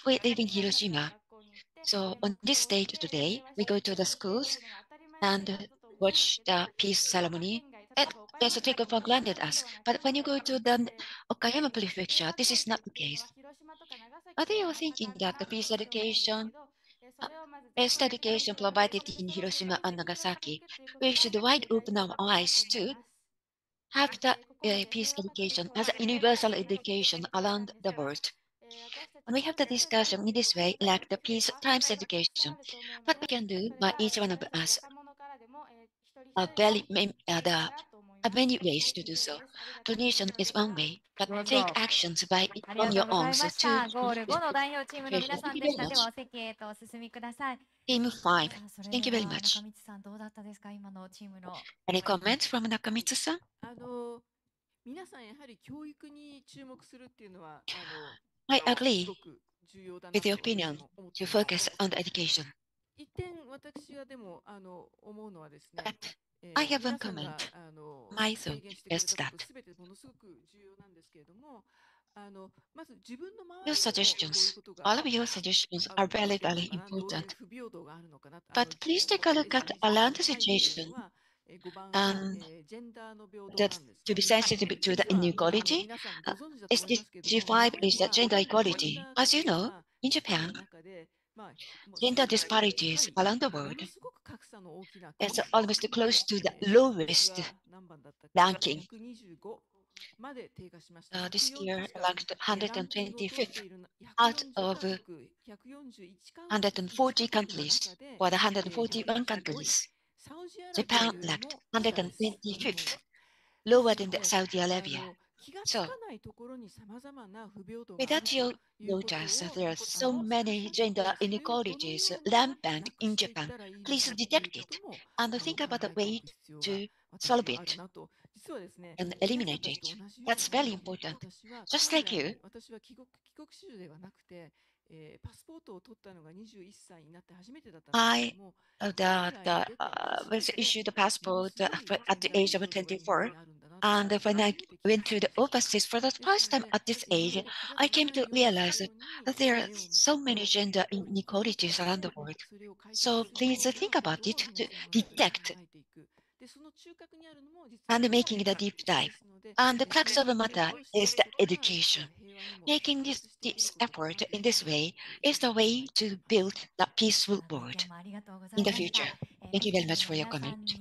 We live in Hiroshima. So on this date today, we go to the schools and watch the peace ceremony. It just take for granted us. But when you go to the Okayama prefecture, this is not the case. Are they all thinking that the peace education best education provided in Hiroshima and Nagasaki, we should wide open our eyes to have the uh, peace education as a universal education around the world. And we have the discussion in this way, like the peace times education. What we can do by each one of us uh, belly, uh, the are many ways to do so. Donation is one way, but take actions by on your own. So two, Team five. Thank you very much. Any comments from Nakamitsu-san? I agree with the opinion to focus on the education. 一点私はでもあの思うのはですね。But I have one comment. My thought is that your suggestions, all of your suggestions are very, very important. But please take a look at around the situation and that to be sensitive to the inequality. Uh, SDG 5 is the gender equality. As you know, in Japan, gender disparities around the world is almost close to the lowest ranking. Uh, this year ranked 125th out of 140 countries or the 141 countries. Japan ranked 125th, lower than Saudi Arabia. So, without your notice, there are so many gender inequalities rampant in Japan. Please detect it and think about a way to solve it and eliminate it. That's very important. Just like you, I the, uh, was issued a passport at the age of 24. And when I went to the overseas for the first time at this age, I came to realize that there are so many gender inequalities around the world. So please think about it to detect and making the deep dive. And the crux of the matter is the education. Making this, this effort in this way is the way to build the peaceful world in the future. Thank you very much for your comment.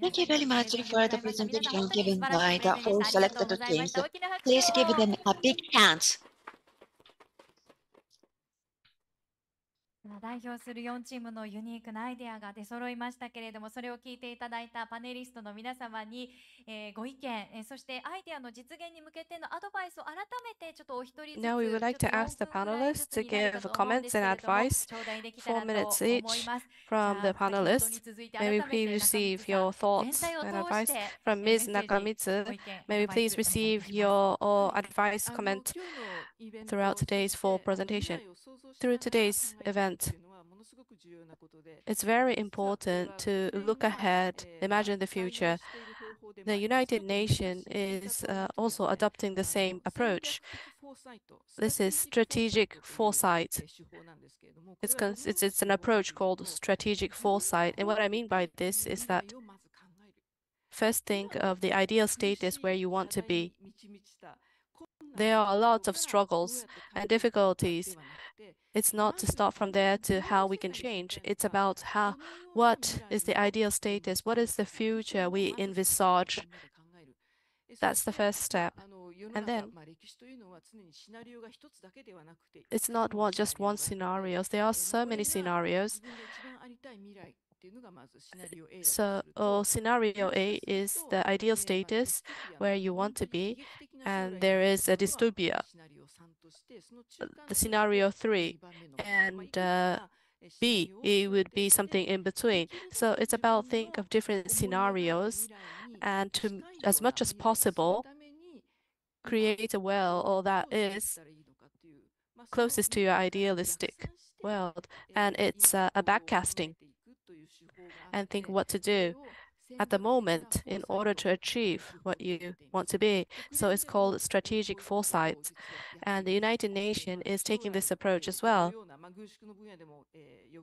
Thank you very much for the presentation given by the four selected teams. Please give them a big hand. 代表する4チームのユニークなアイデアが出揃いましたけれどもそれを聞いていただいたパネリストの皆様に、えー、ご意見、えー、そしてアイデアの実現に向けてのアドバイスを改めてちょっとお一人ずつ Now we would like to ask the panelists to give comments and advice four minutes each from the panelists may we please receive your thoughts and advice from Ms. Nakamitsu may we please receive your advice comment throughout today's full presentation through today's event it's very important to look ahead, imagine the future. The United Nations is uh, also adopting the same approach. This is strategic foresight. It's, it's, it's an approach called strategic foresight. And what I mean by this is that first think of the ideal status where you want to be. There are a lot of struggles and difficulties. It's not to start from there to how we can change. It's about how, what is the ideal status? What is the future we envisage? That's the first step. And then it's not just one scenario. There are so many scenarios. So oh, scenario A is the ideal status where you want to be, and there is a dystopia. The scenario three and uh, B, it would be something in between. So it's about think of different scenarios and to as much as possible create a world or that is closest to your idealistic world and it's uh, a backcasting and think what to do at the moment in order to achieve what you want to be. So it's called strategic foresight. And the United Nations is taking this approach as well.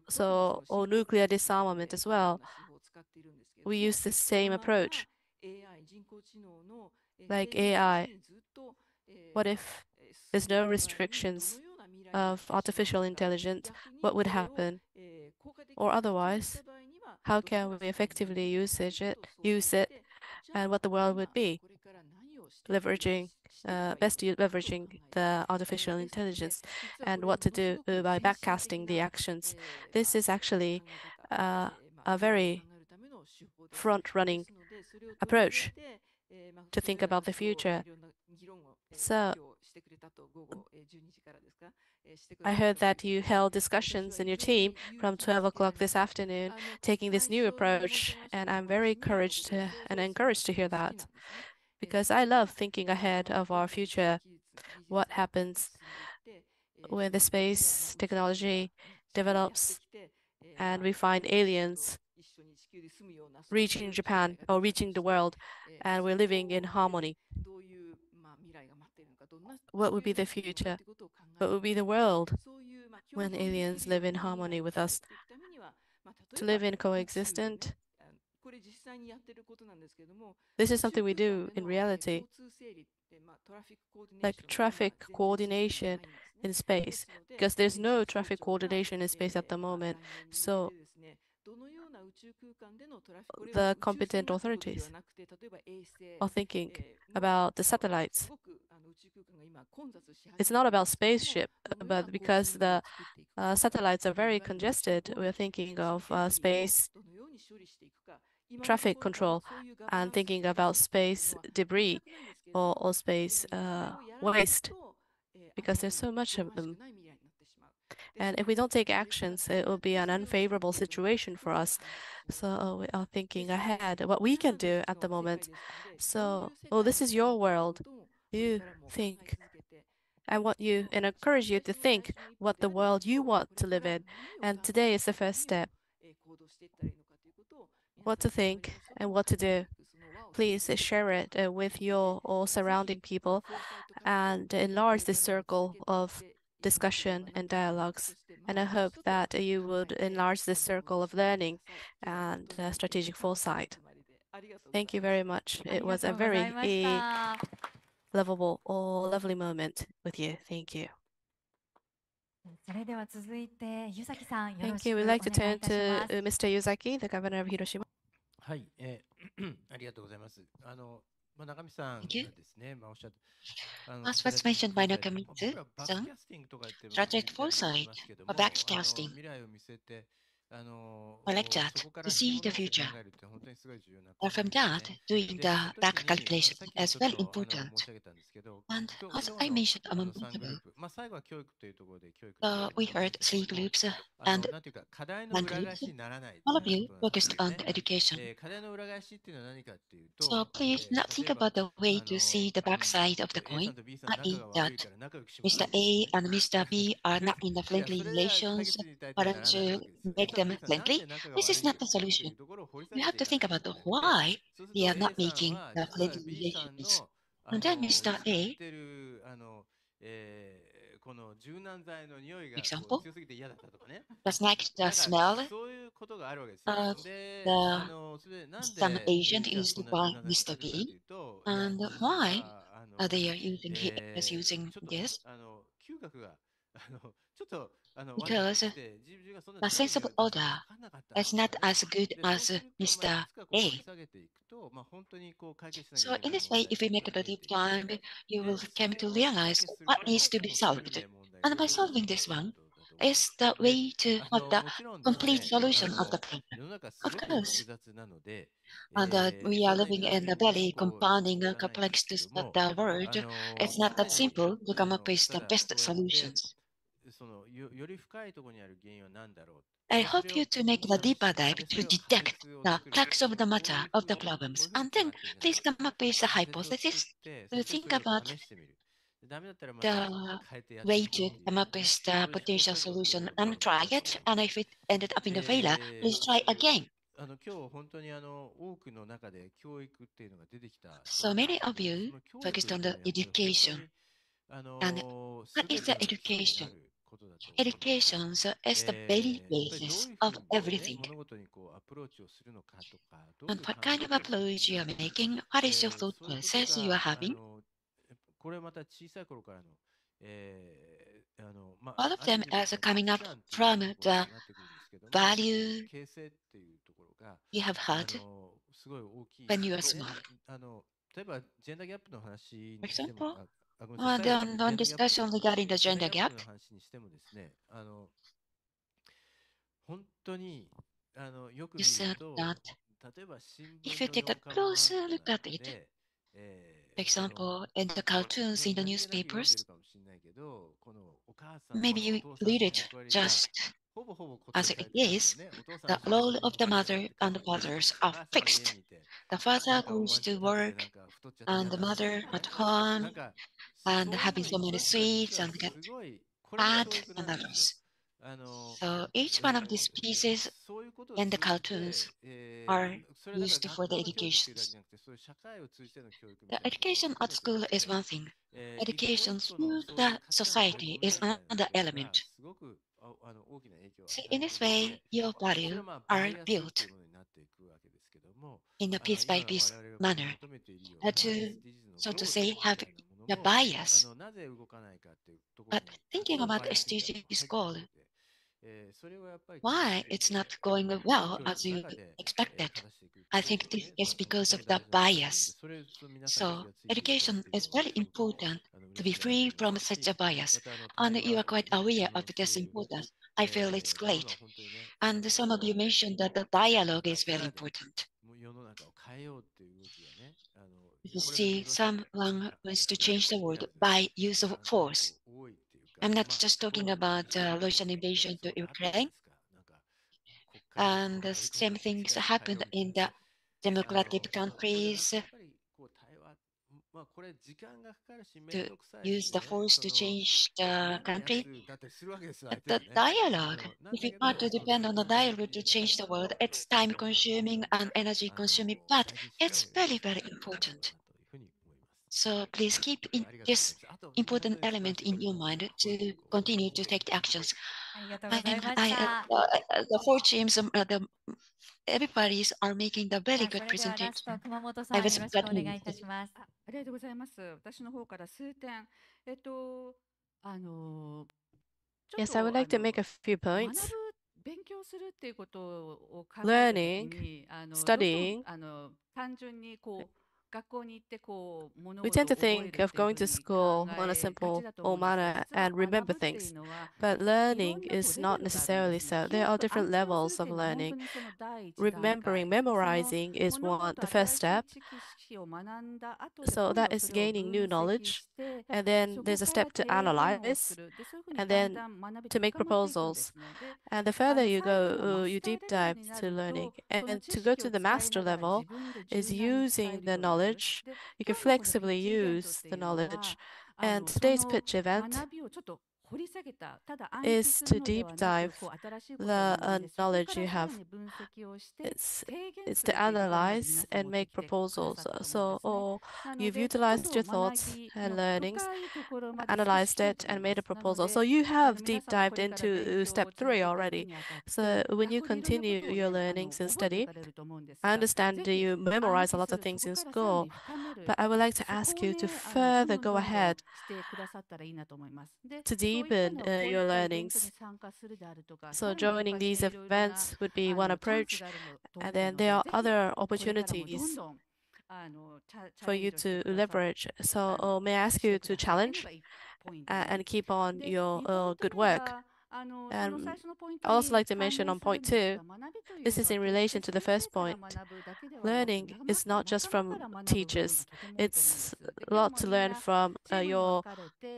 So, or nuclear disarmament as well. We use the same approach. Like AI, what if there's no restrictions of artificial intelligence? What would happen? Or otherwise, how can we effectively use it, use it, and what the world would be, leveraging uh, best leveraging the artificial intelligence and what to do by backcasting the actions. This is actually uh, a very front-running approach to think about the future. So I heard that you held discussions in your team from 12 o'clock this afternoon, um, taking this new approach, and I'm very encouraged to, and encouraged to hear that, because I love thinking ahead of our future, what happens when the space technology develops and we find aliens reaching Japan or reaching the world, and we're living in harmony. What would be the future? What would be the world when aliens live in harmony with us? To live in coexistent. This is something we do in reality, like traffic coordination in space, because there's no traffic coordination in space at the moment. So the competent authorities are thinking about the satellites. It's not about spaceship, but because the uh, satellites are very congested, we're thinking of uh, space traffic control and thinking about space debris or, or space uh, waste because there's so much of them. And if we don't take actions, it will be an unfavorable situation for us. So we are thinking ahead what we can do at the moment. So, oh, this is your world. You think. I want you and encourage you to think what the world you want to live in. And today is the first step. What to think and what to do. Please share it uh, with your all surrounding people and enlarge the circle of discussion and dialogues. And I hope that you would enlarge the circle of learning and uh, strategic foresight. Thank you very much. It was a very lovable or lovely moment with you. Thank you. Thank you. We'd like to turn to Mr. Yuzaki, the governor of Hiroshima. はい、えー、ありがとうございます。あの As was mentioned by Nakamitsu-san, strategic foresight or backcasting I like that, to see the future. And from that, doing the back calculation is very important. And as I mentioned a moment ago, uh, we heard three groups and one group, all of you focused on education. So please not think about the way to see the backside of the coin, i.e. that Mr. A and Mr. B are not in the friendly relations, but to make them friendly, this is not the solution. You have to think about the why they are not making the friendly relations. And then Mr. A, example, does like the smell of the some agent used by Mr. B, and why uh, they are using, he is using this. Because the sense of order is not as good as Mr. A. So in this way, if we make a deep dive, you will come to realize what needs to be solved. And by solving this one, is the way to have the complete solution of the problem. Of course, and uh, we are living in a very compounding complexity of the world. It's not that simple to come up with the best solutions. I hope you to make the deeper dive to detect the crux of the matter of the problems, and then please come up with a hypothesis to think about the way to come up with the potential solution and try it. And if it ended up in a failure, please try again. So many of you focused on the education. And what is the education? Education is the very basis of everything. And what kind of approach you are making? What is your thought process you are having? All of them as coming up from the value you have had when you are small. For example, uh, the non-discussion regarding the gender gap. You said that if you take a closer look at it, for example, in the cartoons in the newspapers, maybe you read it just as it is, the role of the mother and the fathers are fixed. The father goes to work and the mother at home and having so many sweets and get fat and others. So each one of these pieces in the cartoons are used for the education. The education at school is one thing. Education through the society is another element. See, in this way, your values are built in a piece by piece manner uh, to, so to say, have the bias. But thinking about SDG's goal, why it's not going well as you expected. I think this is because of the bias. So education is very important to be free from such a bias. And you are quite aware of this importance. I feel it's great. And some of you mentioned that the dialogue is very important. You see, someone wants to change the world by use of force. I'm not just talking about uh, Russian invasion to Ukraine. And the same things happened in the democratic countries to use the force to change the country. The dialogue, if we want to depend on the dialogue to change the world, it's time consuming and energy consuming, but it's very, very important. So please keep in this important element in your mind to continue to take the actions. I, I, uh, uh, the four teams, um, uh, the, everybody's are making the very good presentation. I was glad ありがとうございます。私の方から数点。えっと、あの、Yes, I would like to make a few points. 勉強するっていうことを考えるときに、あの、studying, あの、単純にこう、 we tend to think of going to school on a simple or manner and remember things, but learning is not necessarily so. There are different levels of learning. Remembering, memorizing is one, the first step. So that is gaining new knowledge. And then there's a step to analyze, and then to make proposals. And the further you go, you deep dive to learning. And to go to the master level is using the knowledge. You can flexibly use the knowledge. And today's pitch event is to deep dive the uh, knowledge you have. It's, it's to analyze and make proposals. So or you've utilized your thoughts and learnings, analyzed it and made a proposal. So you have deep dived into step three already. So when you continue your learnings and study, I understand you memorize a lot of things in school, but I would like to ask you to further go ahead to deepen uh, your learnings. So joining these events would be one approach, and then there are other opportunities for you to leverage. So uh, may I ask you to challenge uh, and keep on your uh, good work. And I also like to mention on point two, this is in relation to the first point. Learning is not just from teachers. It's a lot to learn from uh, your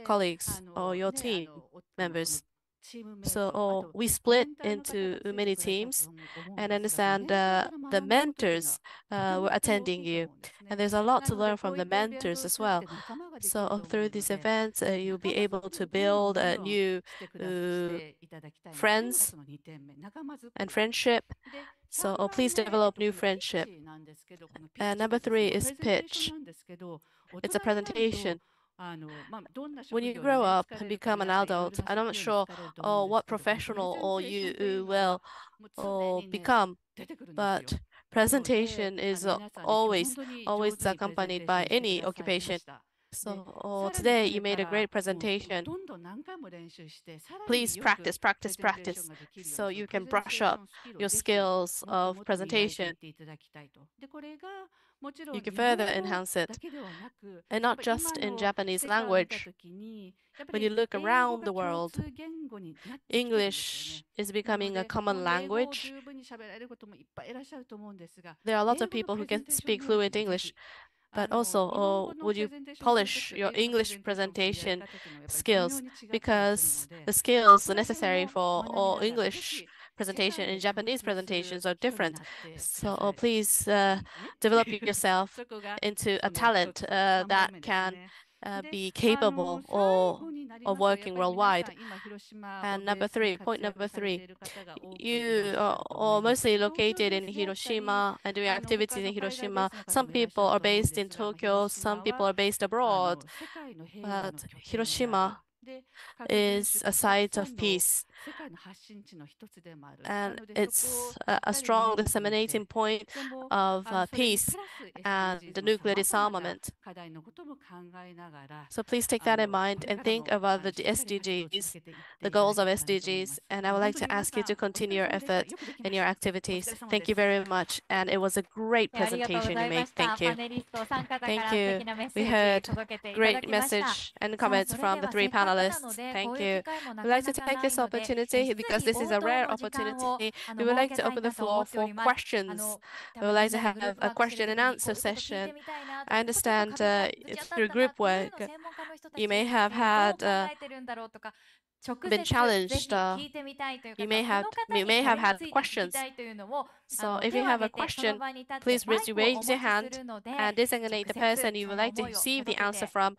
colleagues or your team members. So oh, we split into many teams and understand uh, the mentors uh, were attending you. And there's a lot to learn from the mentors as well. So through these events, uh, you'll be able to build uh, new friends and friendship. So oh, please develop new friendship. And number three is pitch. It's a presentation. When you grow up and become an adult, I'm not sure oh, what professional or you will or become, but presentation is always, always accompanied by any occupation. So oh, today you made a great presentation. Please practice, practice, practice, so you can brush up your skills of presentation you can further enhance it. And not just in Japanese language. When you look around the world, English is becoming a common language. There are a lot of people who can speak fluent English, but also oh, would you polish your English presentation skills because the skills necessary for all English presentation and Japanese presentations are different. So oh, please uh, develop yourself into a talent uh, that can uh, be capable or of working worldwide. And number three, point number three, you are mostly located in Hiroshima and doing activities in Hiroshima. Some people are based in Tokyo, some people are based abroad. But Hiroshima is a site of peace. And it's a, a strong disseminating point of uh, peace and the nuclear disarmament. So please take that in mind and think about the SDGs, the goals of SDGs. And I would like to ask you to continue your effort in your activities. Thank you very much. And it was a great presentation you made. Thank you. Thank you. We heard great message and comments from the three panelists. Thank you. I'd like to take this opportunity because this is a rare opportunity. We would like to open the floor for questions. We would like to have a question and answer session. I understand uh, through group work, you may have had uh, been challenged, uh, you may have you may have had questions. So if you have a question, please raise, raise your hand and designate the person you would like to receive the answer from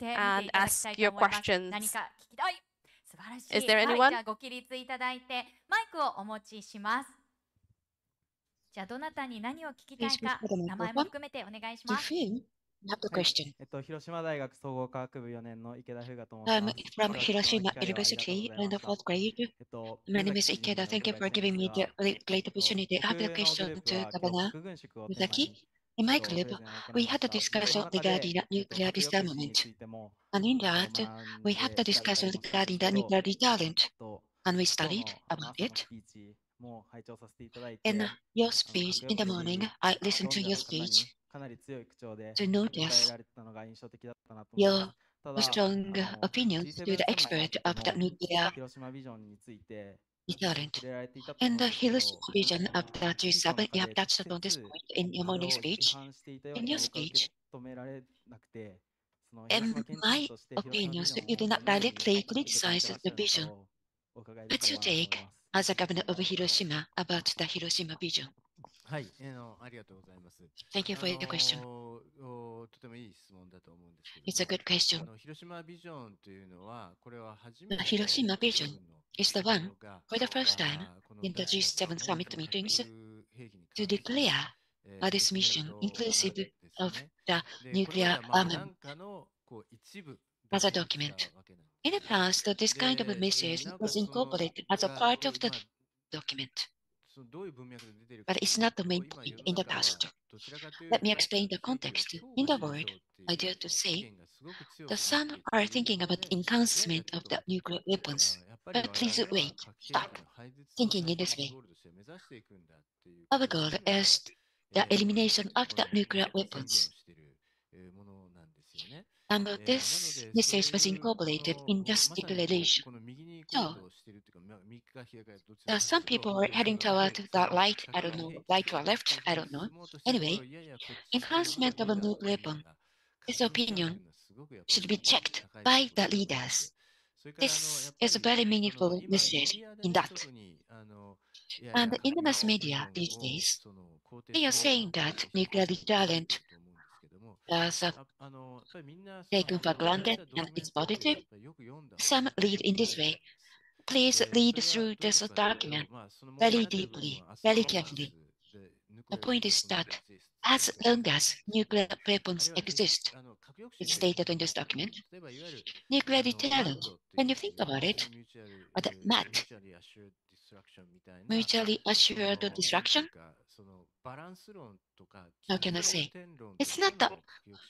and ask your questions. Is there anyone? ご起立いただいてマイクをお持ちします。じゃあどなたに何を聞きたいか名前も含めてお願いします。have the question. えっと、広島大学総合科学部4年の池田風雅と申します。I'm from Hiroshima University in the fourth grade. My name is Ikeda. Thank you for giving me the great opportunity. I have a question to Governor Muzaki. Uh, in my group, we had a discussion regarding nuclear disarmament. And in that, we had a discussion regarding the nuclear deterrent. And we studied about it. In your speech in the morning, I listened to your speech to notice your strong opinions to the expert of the nuclear deterrent. And the Hiroshima vision of the G7, you have touched upon this point in your morning speech. In your speech, in my opinion, you do not directly criticize the vision. What's your take as a governor of Hiroshima about the Hiroshima vision? はい、えのありがとうございます。Thank you for your question. とてもいい質問だと思うんですけど。It's a good question. 広島ビジョンというのは、これは初めて。広島ビジョン is the one for the first time in the G7 summit meetings to declare this mission inclusive of the nuclear armament as a document. In the past, this kind of message was incorporated as a part of the document. But it's not the main point in the past. Let me explain the context. In the word, I dare to say the some are thinking about enhancement of the nuclear weapons. But please wait, stop thinking in this way. Our goal is the elimination of the nuclear weapons. And this message was incorporated in this declaration. So, uh, some people are heading toward the light, I don't know, right or left, I don't know. Anyway, enhancement of a nuclear bomb, this opinion should be checked by the leaders. This is a very meaningful message in that. And in the mass media these days, they are saying that nuclear deterrent is uh, taken for granted and it's positive. Some read in this way. Please read through this document very deeply, very carefully. The point is that as long as nuclear weapons exist, it's stated in this document, nuclear deterrent, when you think about it, the MAD, mutually assured destruction, how can I say? It's not the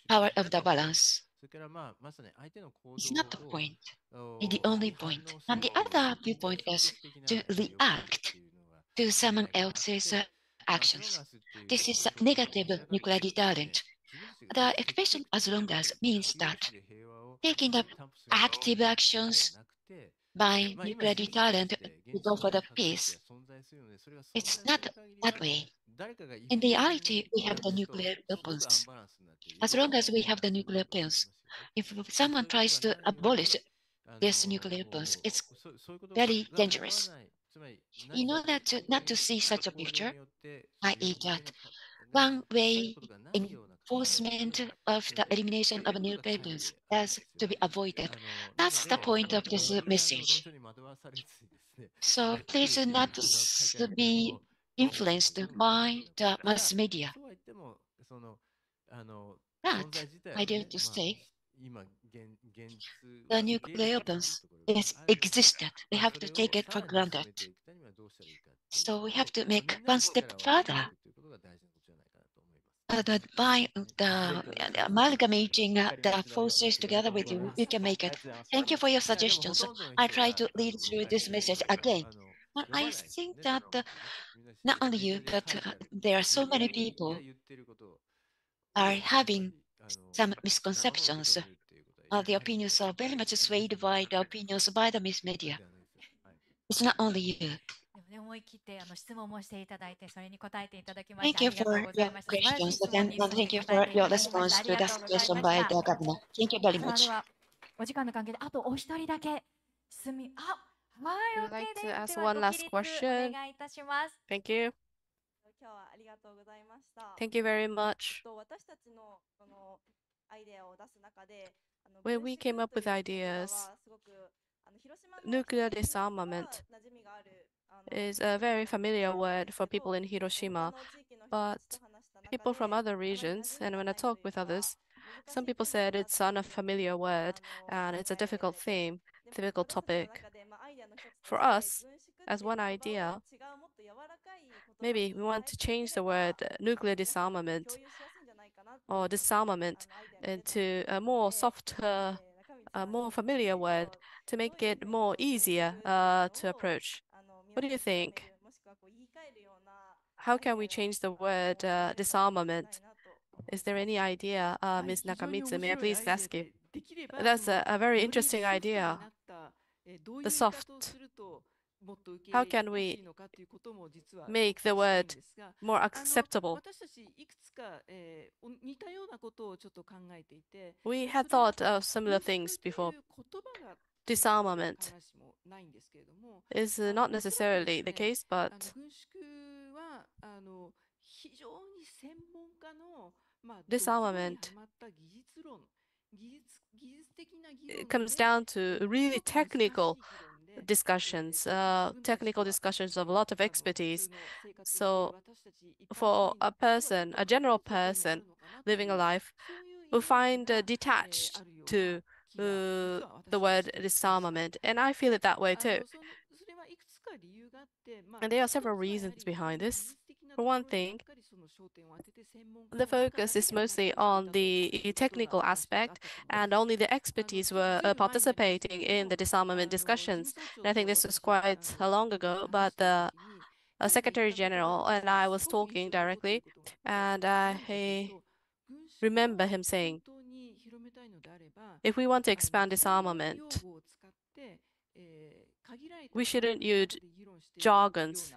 power of the balance. It's not the point, the only point. And the other viewpoint is to react to someone else's actions. This is a negative nuclear deterrent. The expression as long as means that taking the active actions by nuclear deterrent to go for the peace. It's not that way. In reality, we have the nuclear weapons. As long as we have the nuclear weapons, if someone tries to abolish these nuclear weapons, it's very dangerous. In order to not to see such a picture, i.e. that one way enforcement of the elimination of weapons has to be avoided. That's the point of this message. So please not be influenced by the mass media. But I dare to say the nuclear weapons is existed. We have to take it for granted. So we have to make one step further. Uh, that by the amalgamating uh, the forces together with you, you can make it. Thank you for your suggestions. I try to lead through this message again. But I think that uh, not only you, but there are so many people are having some misconceptions. Uh, the opinions are very much swayed by the opinions by the mass media. It's not only you. ね、思い切ってあの質問もしていただいて、それに答えていただきました。Thank you for your questions. Again, thank you for your response to the question by the governor. Thank you very much. お時間の関係で、あとお一人だけすみ、あ、はい、OK です。I'd like to ask one last question. お願いいたします。Thank you. 今日はありがとうございました。Thank you very much. 私たちのこのアイデアを出す中で、When we came up with ideas, nuclear disarmament is a very familiar word for people in Hiroshima, but people from other regions, and when I talk with others, some people said it's an unfamiliar word and it's a difficult theme, difficult topic. For us, as one idea, maybe we want to change the word nuclear disarmament or disarmament into a more soft, uh, a more familiar word to make it more easier uh, to approach. What do you think? How can we change the word uh, disarmament? Is there any idea, uh, Ms. Nakamitsu? May I please ask you? That's a, a very interesting idea the soft how can we make the word more acceptable? We had thought of similar things before. Disarmament is not necessarily the case, but disarmament comes down to really technical discussions, uh, technical discussions of a lot of expertise. So for a person, a general person living a life, who find uh, detached to uh, the word disarmament, and I feel it that way too. And there are several reasons behind this. For one thing, the focus is mostly on the technical aspect, and only the expertise were uh, participating in the disarmament discussions. And I think this was quite long ago, but the uh, Secretary General and I was talking directly, and I remember him saying, if we want to expand disarmament, we shouldn't use jargons.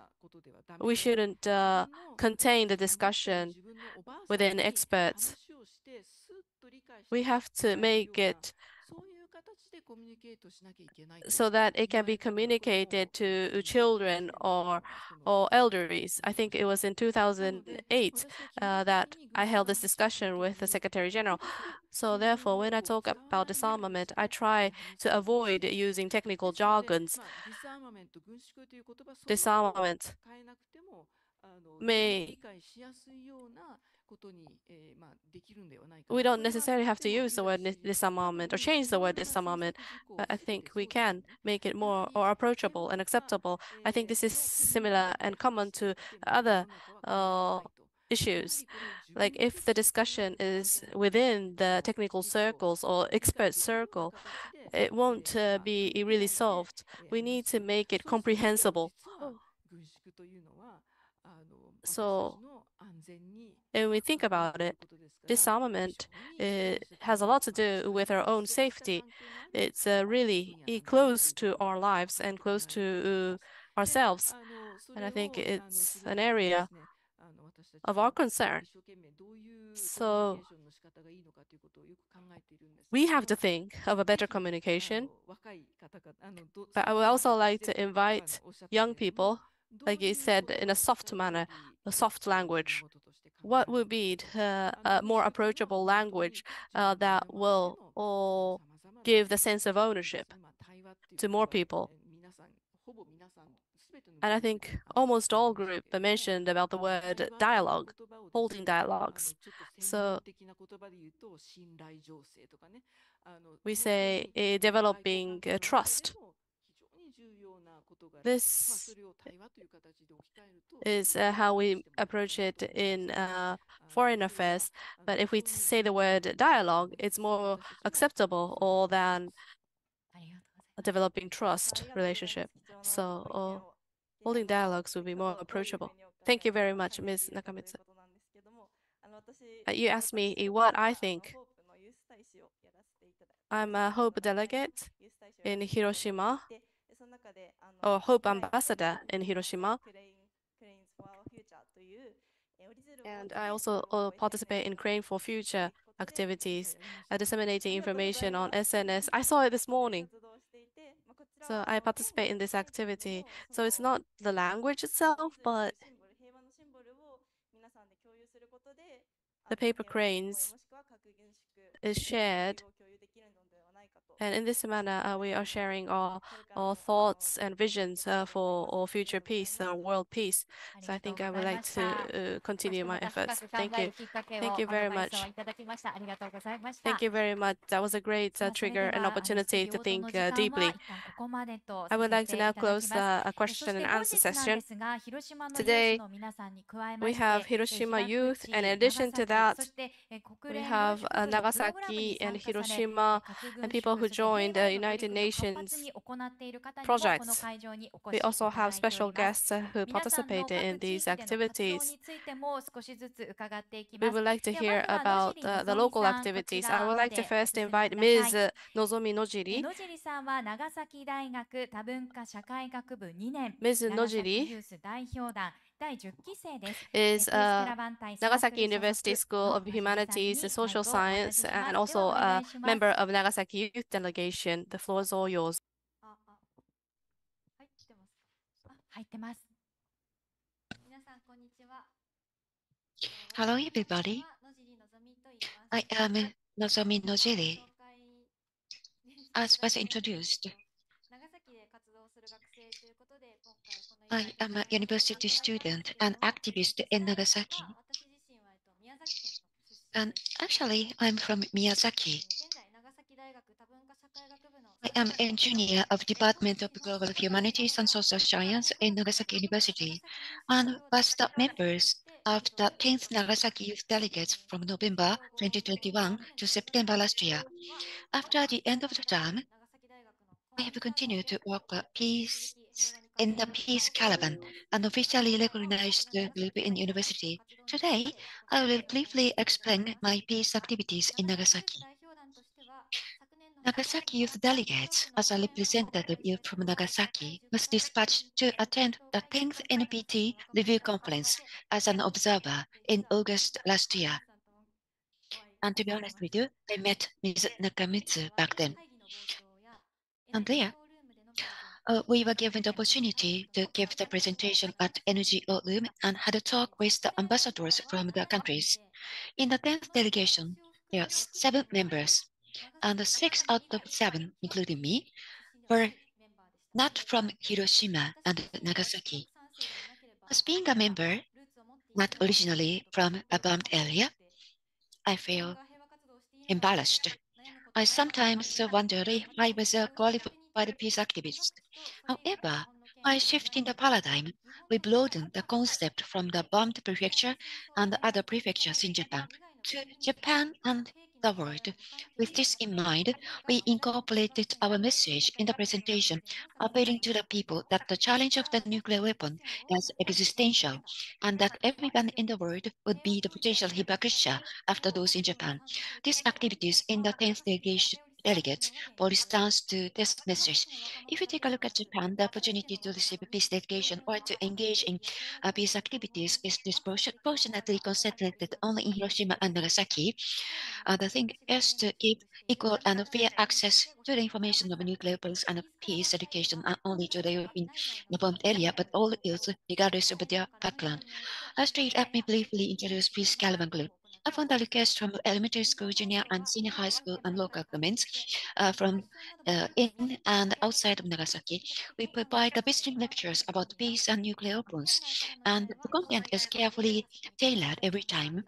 We shouldn't uh, contain the discussion within experts. We have to make it so that it can be communicated to children or or elderlies. I think it was in 2008 uh, that I held this discussion with the Secretary General. So therefore, when I talk about disarmament, I try to avoid using technical jargons. Disarmament may we don't necessarily have to use the word disarmament or change the word disarmament, but I think we can make it more or approachable and acceptable. I think this is similar and common to other uh, issues. Like if the discussion is within the technical circles or expert circle, it won't uh, be really solved. We need to make it comprehensible. So when we think about it, disarmament uh, has a lot to do with our own safety. It's uh, really close to our lives and close to uh, ourselves. And I think it's an area of our concern. So we have to think of a better communication. But I would also like to invite young people like you said, in a soft manner, a soft language. What would be uh, a more approachable language uh, that will all give the sense of ownership to more people? And I think almost all group mentioned about the word dialogue, holding dialogues. So we say uh, developing uh, trust this is uh, how we approach it in uh, foreign affairs. But if we say the word dialogue, it's more acceptable or than developing trust relationship. So uh, holding dialogues would be more approachable. Thank you very much, Ms. Nakamitsu. Uh, you asked me what I think. I'm a Hope delegate in Hiroshima or Hope Ambassador in Hiroshima. And I also uh, participate in Crane for Future activities, uh, disseminating information on SNS. I saw it this morning. So I participate in this activity. So it's not the language itself, but the paper cranes is shared and in this manner, uh, we are sharing our, our thoughts and visions uh, for our future peace, our world peace. So I think I would like to uh, continue my efforts. Thank you. Thank you very much. Thank you very much. That was a great uh, trigger and opportunity to think uh, deeply. I would like to now close the question and answer session. Today, we have Hiroshima youth, and in addition to that, we have uh, Nagasaki and Hiroshima and people who who joined the United Nations projects. We also have special guests who participated in these activities. We would like to hear about uh, the local activities. I would like to first invite Ms. Nozomi Nojiri. Ms. Nojiri uh, is uh, Nagasaki University School of Humanities and Social Science and also a member of Nagasaki Youth Delegation. The floor is all yours. Hello, everybody. I am Nozomi Nojiri. As was introduced, I am a university student and activist in Nagasaki. And actually, I'm from Miyazaki. I am engineer of Department of Global Humanities and Social Science in Nagasaki University and was the members of the 10th Nagasaki Youth Delegates from November 2021 to September last year. After the end of the term, I have continued to work for peace in the Peace Caravan, an officially recognized group in university. Today, I will briefly explain my peace activities in Nagasaki. Nagasaki youth delegates, as a representative youth from Nagasaki, was dispatched to attend the 10th NPT review conference as an observer in August last year. And to be honest with you, I met Ms. Nakamitsu back then. And there, Uh, we were given the opportunity to give the presentation at NGO room and had a talk with the ambassadors from the countries. In the 10th delegation, there are seven members and six out of seven, including me, were not from Hiroshima and Nagasaki. As being a member, not originally from a bombed area, I feel embarrassed. I sometimes wonder if I was a qualified peace activists. However, by shifting the paradigm, we broadened the concept from the bombed prefecture and other prefectures in Japan to Japan and the world. With this in mind, we incorporated our message in the presentation, appealing to the people that the challenge of the nuclear weapon is existential and that everyone in the world would be the potential hibakusha after those in Japan. These activities in the 10th delegation delegates for response to this message. If you take a look at Japan, the opportunity to receive peace delegation or to engage in uh, peace activities is disproportionately concentrated only in Hiroshima and Nagasaki. Uh, the thing is to give equal and fair access to the information of nuclear weapons and peace education not only to the European bombed area, but all youth, regardless of their background. Lastly, let me briefly introduce Peace Caravan Group upon the request from elementary school, junior, and senior high school and local governments uh, from uh, in and outside of Nagasaki, we provide visiting lectures about peace and nuclear weapons, and the content is carefully tailored every time.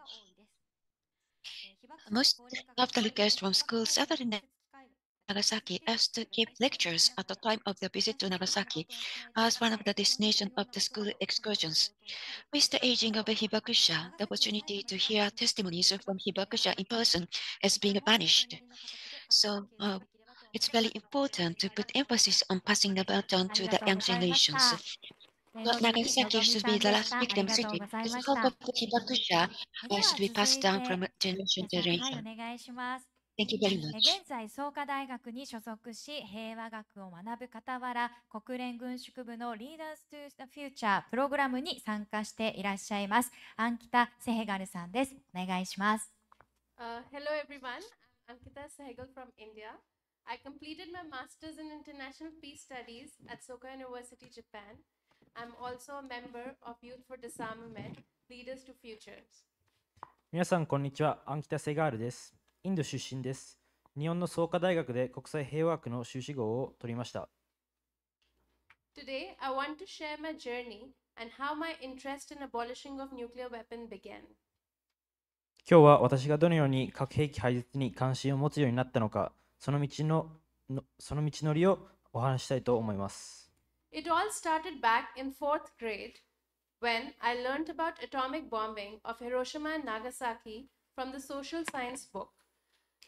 Most of the requests from schools other than Nagasaki asked to give lectures at the time of their visit to Nagasaki as one of the destinations of the school excursions. With the aging of Hibakusha, the opportunity to hear testimonies from Hibakusha in person is being banished. So uh, it's very important to put emphasis on passing the baton to the young generations. Well, Nagasaki should be the last victim city. The scope of Hibakusha should be passed down from generation to generation. Thank you very much. 現在、創価大学に所属し、平和学を学ぶ傍ら、国連軍縮部の Leaders to the Future プログラムに参加していらっしゃいます。アンキタ・セヘガルさんです。お願いします。Uh, hello everyone, I'm Ankita Sehgal from India. I completed my master's in international peace studies at Soka University, Japan. I'm also a member of Youth for Disarmament, Leaders to Futures. 皆さん、こんにちは。アンキタ・セガールです。インド出身です。日本の創価大学で国際平和学の修士号を取りました。Today, I want to share my journey and how my interest in abolishing of nuclear weapon began. 今日は私がどのように核兵器廃絶に関心を持つようになったのか、その道ののその道のりをお話したいと思います。It all started back in fourth grade when I learned about atomic bombing of Hiroshima and Nagasaki from the social science book.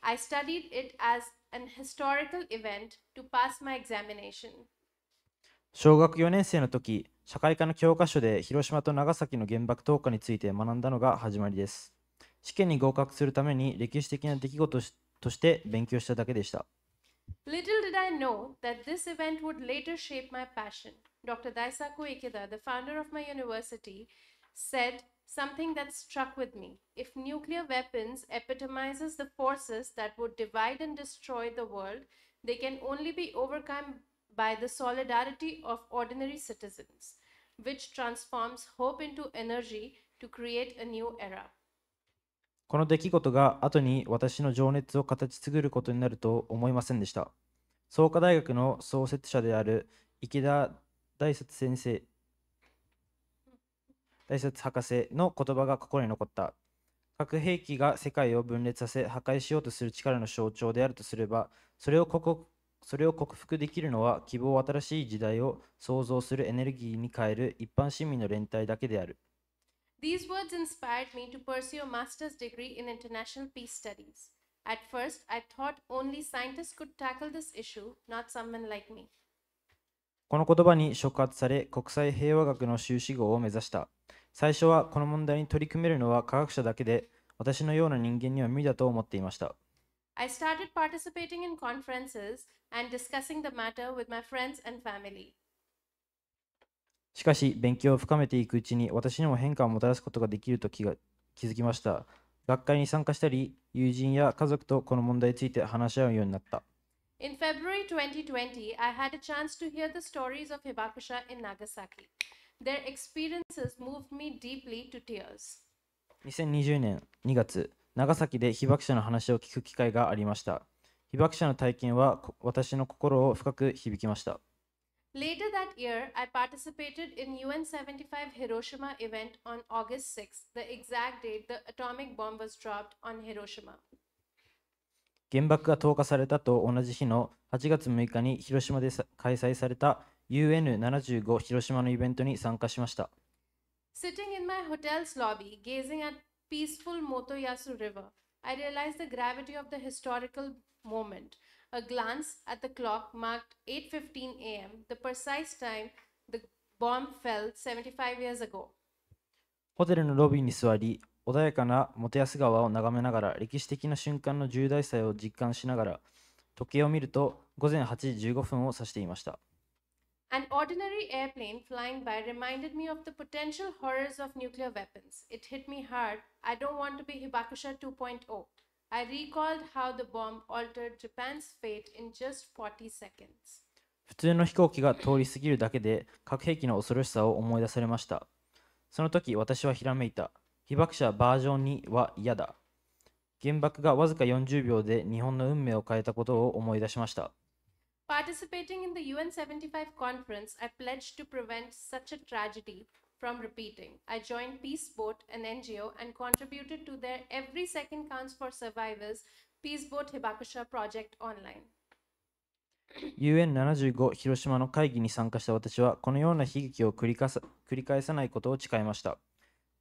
I studied it as an historical event to pass my examination. 小学4年生の時、社会科の教科書で広島と長崎の原爆投下について学んだのが始まりです。試験に合格するために歴史的な出来事として勉強しただけでした。Little did I know that this event would later shape my passion. Dr. Daisaku Ikeda, the founder of my university, said something that struck with me. If nuclear weapons epitomizes the forces that would divide and destroy the world, they can only be overcome by the solidarity of ordinary citizens, which transforms hope into energy to create a new era. この出来事が後に私の情熱を形作ることになると思いませんでした。創価大学の創設者である池田大拙先生、大拙博士の言葉が心に残った。核兵器が世界を分裂させ破壊しようとする力の象徴であるとすれば、それを克それを克服できるのは希望新しい時代を創造するエネルギーに変える一般市民の連帯だけである。These words inspired me to pursue a master's degree in international peace studies. At first, I thought only scientists could tackle this issue, not someone like me. この言葉に触発され、国際平和学の修士号を目指した。最初はこの問題に取り組めるのは科学者だけで、私のような人間には無理だと思っていました。I started participating in conferences and discussing the matter with my friends and family. しかし、勉強を深めていくうちに私にも変化をもたらすことができると気が気づきました。学会に参加したり、友人や家族とこの問題について話し合うようになった。In February 2020, I had a chance to hear the stories of Hibakusha in Nagasaki. Their experiences moved me deeply to tears. 2020年2月、長崎で被爆者の話を聞く機会がありました。被爆者の体験は私の心を深く響きました。Later that year, I participated in UN 75 Hiroshima event on August 6, the exact date the atomic bomb was dropped on Hiroshima. 原爆が投下されたと同じ日の8月6日に広島で開催された UN75 広島のイベントに参加しました。Sitting in my hotel's lobby, gazing at peaceful Motoyasu River, I realized the gravity of the historical moment. A glance at the clock marked 8:15 a.m., the precise time the bomb fell 75 years ago. ホテルのロビーに座り、穏やかな元安川を眺めながら歴史的な瞬間の重大さを実感しながら時計を見ると午前8時15分を指していました。An ordinary airplane flying by reminded me of the potential horrors of nuclear weapons. It hit me hard. I don't want to be Hibakusha 2.0. I recalled how the bomb altered Japan's fate in just 40 seconds. 普通の飛行機が通り過ぎるだけで核兵器の恐ろしさを思い出されました。その時私はひらめいた。被爆者バージョン2は嫌だ。原爆がわずか40秒で日本の運命を変えたことを思い出しました。Participating in the UN 75 conference, I pledged to prevent such a tragedy from repeating. I joined Peace Boat, an NGO, and contributed to their Every Second Counts for Survivors Peace Boat Hibakusha project online. UN75 広島の会議に参加した私はこのような悲劇を繰り返さ繰り返さないことを誓いました。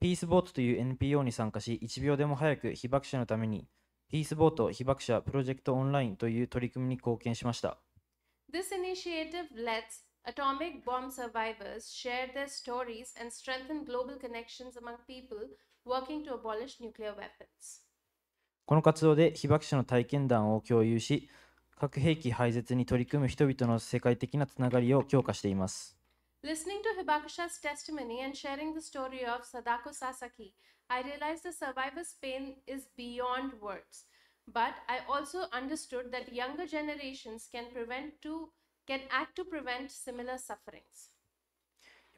ピースボートという NPO に参加し、1秒でも早く被爆者のために、ピースボート被爆者プロジェクトオンラインという取り組みに貢献しました。This initiative lets atomic bomb survivors share their stories and strengthen global connections among people working to abolish nuclear weapons. この活動で被爆者の体験談を共有し、核兵器廃絶に取り組む人々の世界的なつながりを強化しています。Listening to Hibakusha's testimony and sharing the story of Sadako Sasaki, I realized the survivor's pain is beyond words. But I also understood that younger generations can prevent to can act to prevent similar sufferings.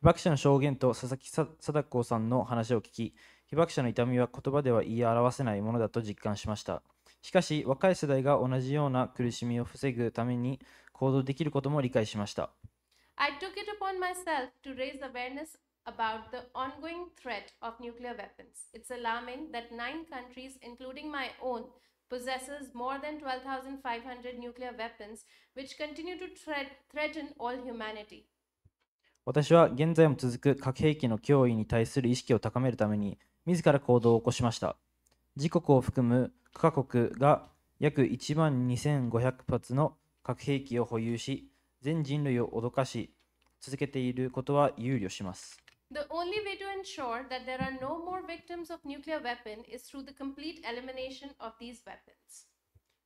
被爆者の証言と佐々木貞子さんの話を聞き、被爆者の痛みは言葉では言い表せないものだと実感しました。しかし、若い世代が同じような苦しみを防ぐために行動できることも理解しました。I took it upon myself to raise awareness about the ongoing threat of nuclear weapons. It's alarming that nine countries, including my own, possesses more than 12,500 nuclear weapons, which continue to threaten all humanity. 私は現在も続く核兵器の脅威に対する意識を高めるために自ら行動を起こしました。自国を含むカ国が約1万2500発の核兵器を保有し、全人類を脅かし続けていることは憂慮します。The only way to ensure that there are no more victims of nuclear weapon is through the complete elimination of these weapons.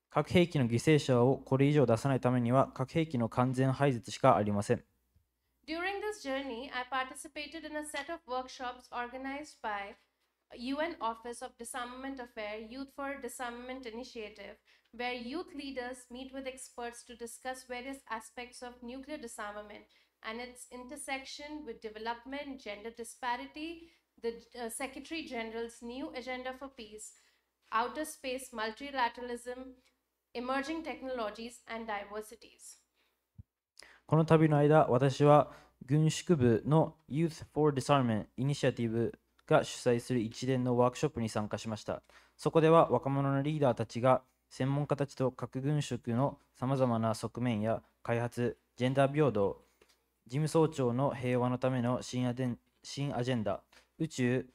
核兵器の犠牲者をこれ以上出さないためには核兵器の完全廃絶しかありません。During this journey, I participated in a set of workshops organized by UN Office of Disarmament Affairs Youth for Disarmament Initiative, where youth leaders meet with experts to discuss various aspects of nuclear disarmament and its intersection with development, gender disparity, the uh, Secretary General's new agenda for peace, outer space multilateralism, emerging technologies, and diversities. この旅の間、私は軍縮部の Youth for Disarmament イニシアティブが主催する一連のワークショップに参加しました。そこでは若者のリーダーたちが専門家たちと核軍縮のさまざまな側面や開発、ジェンダー平等、事務総長の平和のための新ア新アジェンダ、宇宙、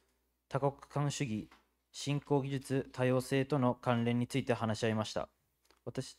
多国間主義、振興技術、多様性との関連について話し合いました。私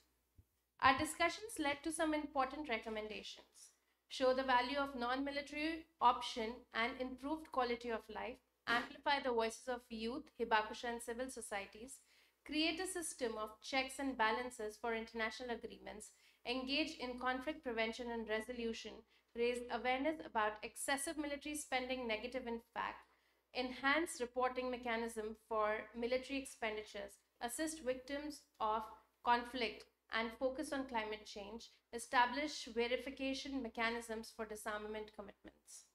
Our discussions led to some important recommendations. Show the value of non military option and improved quality of life, amplify the voices of youth, Hibakusha, and civil societies, create a system of checks and balances for international agreements, engage in conflict prevention and resolution, raise awareness about excessive military spending, negative in fact, enhance reporting mechanism for military expenditures, assist victims of conflict and focus on climate change, establish verification mechanisms for disarmament commitments.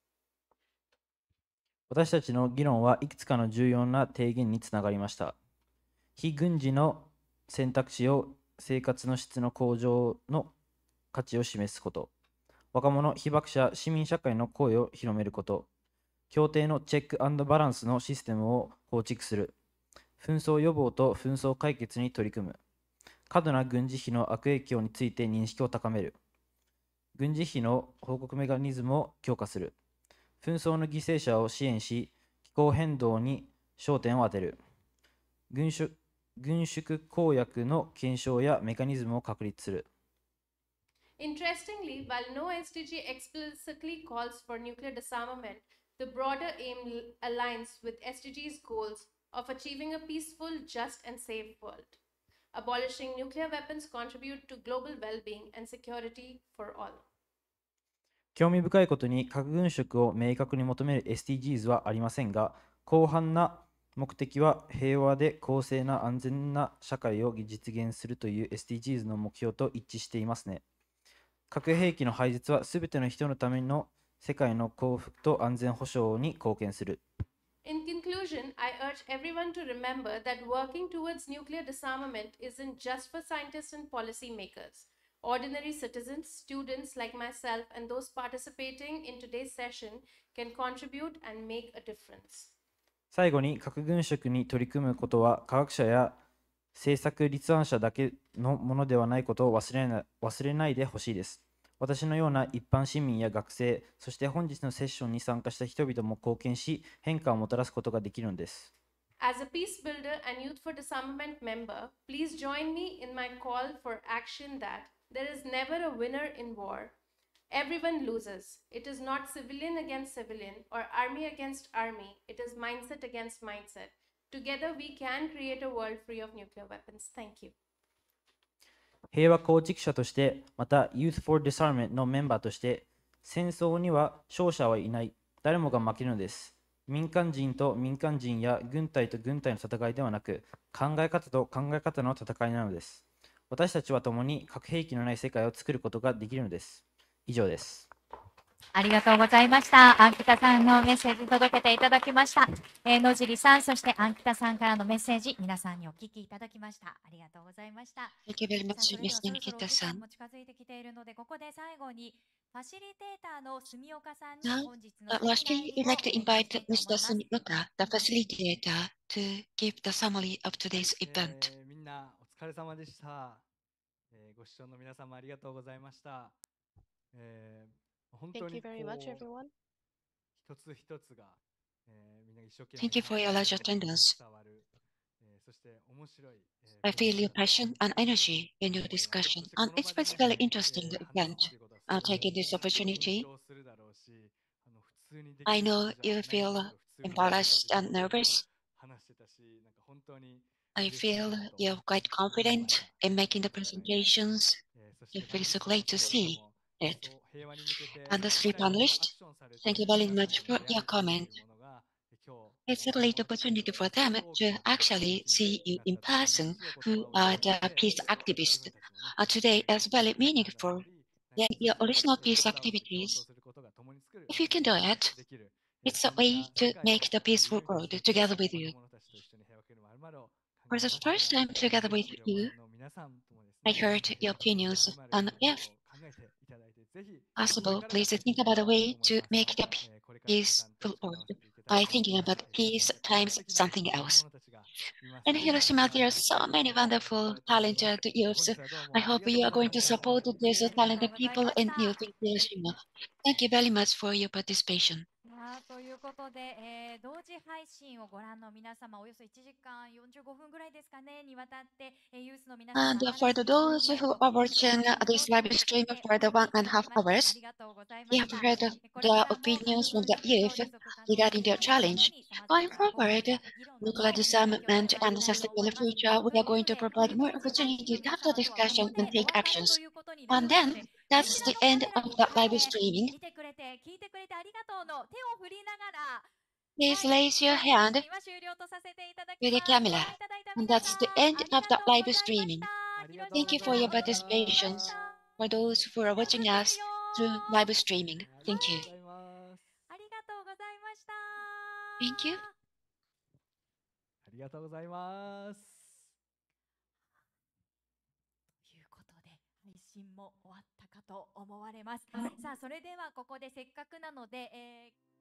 私たちの議論はいくつかの重要な提言につながりました。非軍事の選択肢を生活の質の向上の価値を示すこと、若者、被爆者、市民社会の声を広めること、協定のチェックバランスのシステムを構築する、紛争予防と紛争解決に取り組む、過度な軍事費の悪影響について認識を高める、軍事費の報告メカニズムを強化する、紛争の犠牲者を支援し、気候変動に焦点を当てる、軍縮軍縮公約の検証やメカニズムを確立する。Interestingly, while no SDG explicitly calls for nuclear disarmament, the broader aim aligns with SDG's goals of achieving a peaceful, just, and safe world. Abolishing nuclear weapons contribute to global well-being and security for all. 興味深いことに核軍縮を明確に求める SDGs はありませんが、広範な目的は平和で公正な安全な社会を実現するという SDGs の目標と一致していますね。核兵器の廃絶はすべての人のための世界の幸福と安全保障に貢献する。In conclusion, I urge everyone to remember that working towards nuclear disarmament isn't just for scientists and policymakers. Ordinary citizens, students like myself, and those participating in today's session can contribute and make a difference. 最後に核軍縮に取り組むことは科学者や政策立案者だけのものではないことを忘れな忘れないでほしいです。私のような一般市民や学生、そして本日のセッションに参加した人々も貢献し、変化をもたらすことができるのです。As a peace builder and Youth for Disarmament member, please join me in my call for action that there is never a winner in war. Everyone loses. It is not civilian against civilian or army against army. It is mindset against mindset. Together we can create a world free of nuclear weapons. Thank you. 平和構築者として、また Youth for Disarmament のメンバーとして、戦争には勝者はいない。誰もが負けるのです。民間人と民間人や軍隊と軍隊の戦いではなく、考え方と考え方の戦いなのです。私たちは共に核兵器のない世界を作ることができるのです。以上です。ありがとうございました。アンキタさんのメッセージ届けていただきました。えー、野尻さん、そしてアンキタさんからのメッセージ、皆さんにお聞きいただきました。ありがとうございました。Thank you very much, Miss アンキタさん。近づいてきているので、ここで最後にファシリテーターの住岡さんに本日の。Now, lastly, we'd like to invite Mr. Sumioka, the facilitator, to give the summary of today's event. みんなお疲れ様でした。えー、ご視聴の皆様ありがとうございました。えー 本当にこう一つ一つが、えー、みんな一生懸命 Thank you for your large attendance. I feel your passion and energy in your discussion, and it's a very interesting event. I'll take this opportunity. I know you feel embarrassed and nervous. I feel you're quite confident in making the presentations. It feels so great to see it. And the three panelists, thank you very much for your comment. It's a great opportunity for them to actually see you in person, who are the peace activists. Uh, today is very meaningful. Yeah, your original peace activities, if you can do it, it's a way to make the peaceful world together with you. For the first time together with you, I heard your opinions on if possible, please think about a way to make the peaceful world by thinking about peace times something else. In Hiroshima, there are so many wonderful, talented youths. I hope you are going to support these talented people in Hiroshima. Thank you very much for your participation. ということで、えー、同時配信をご覧の皆様、およそ1時間45分ぐらいですかね、にわたって、えー、ユースの皆様 And for the those who are watching this live stream for the one and a half hours, we have heard the opinions from the youth regarding their challenge. Going forward, nuclear disarmament and sustainable future, we are going to provide more opportunities to have the discussion and take actions. And then, that's the end of the live streaming. Please raise your hand to the camera. And that's the end of the live streaming. Thank you for your participation. For those who are watching us through live streaming, thank you. Thank you. ありがとうございます。ということで配信も終わった てかと思われます。さあそれではここでせっかくなので、えー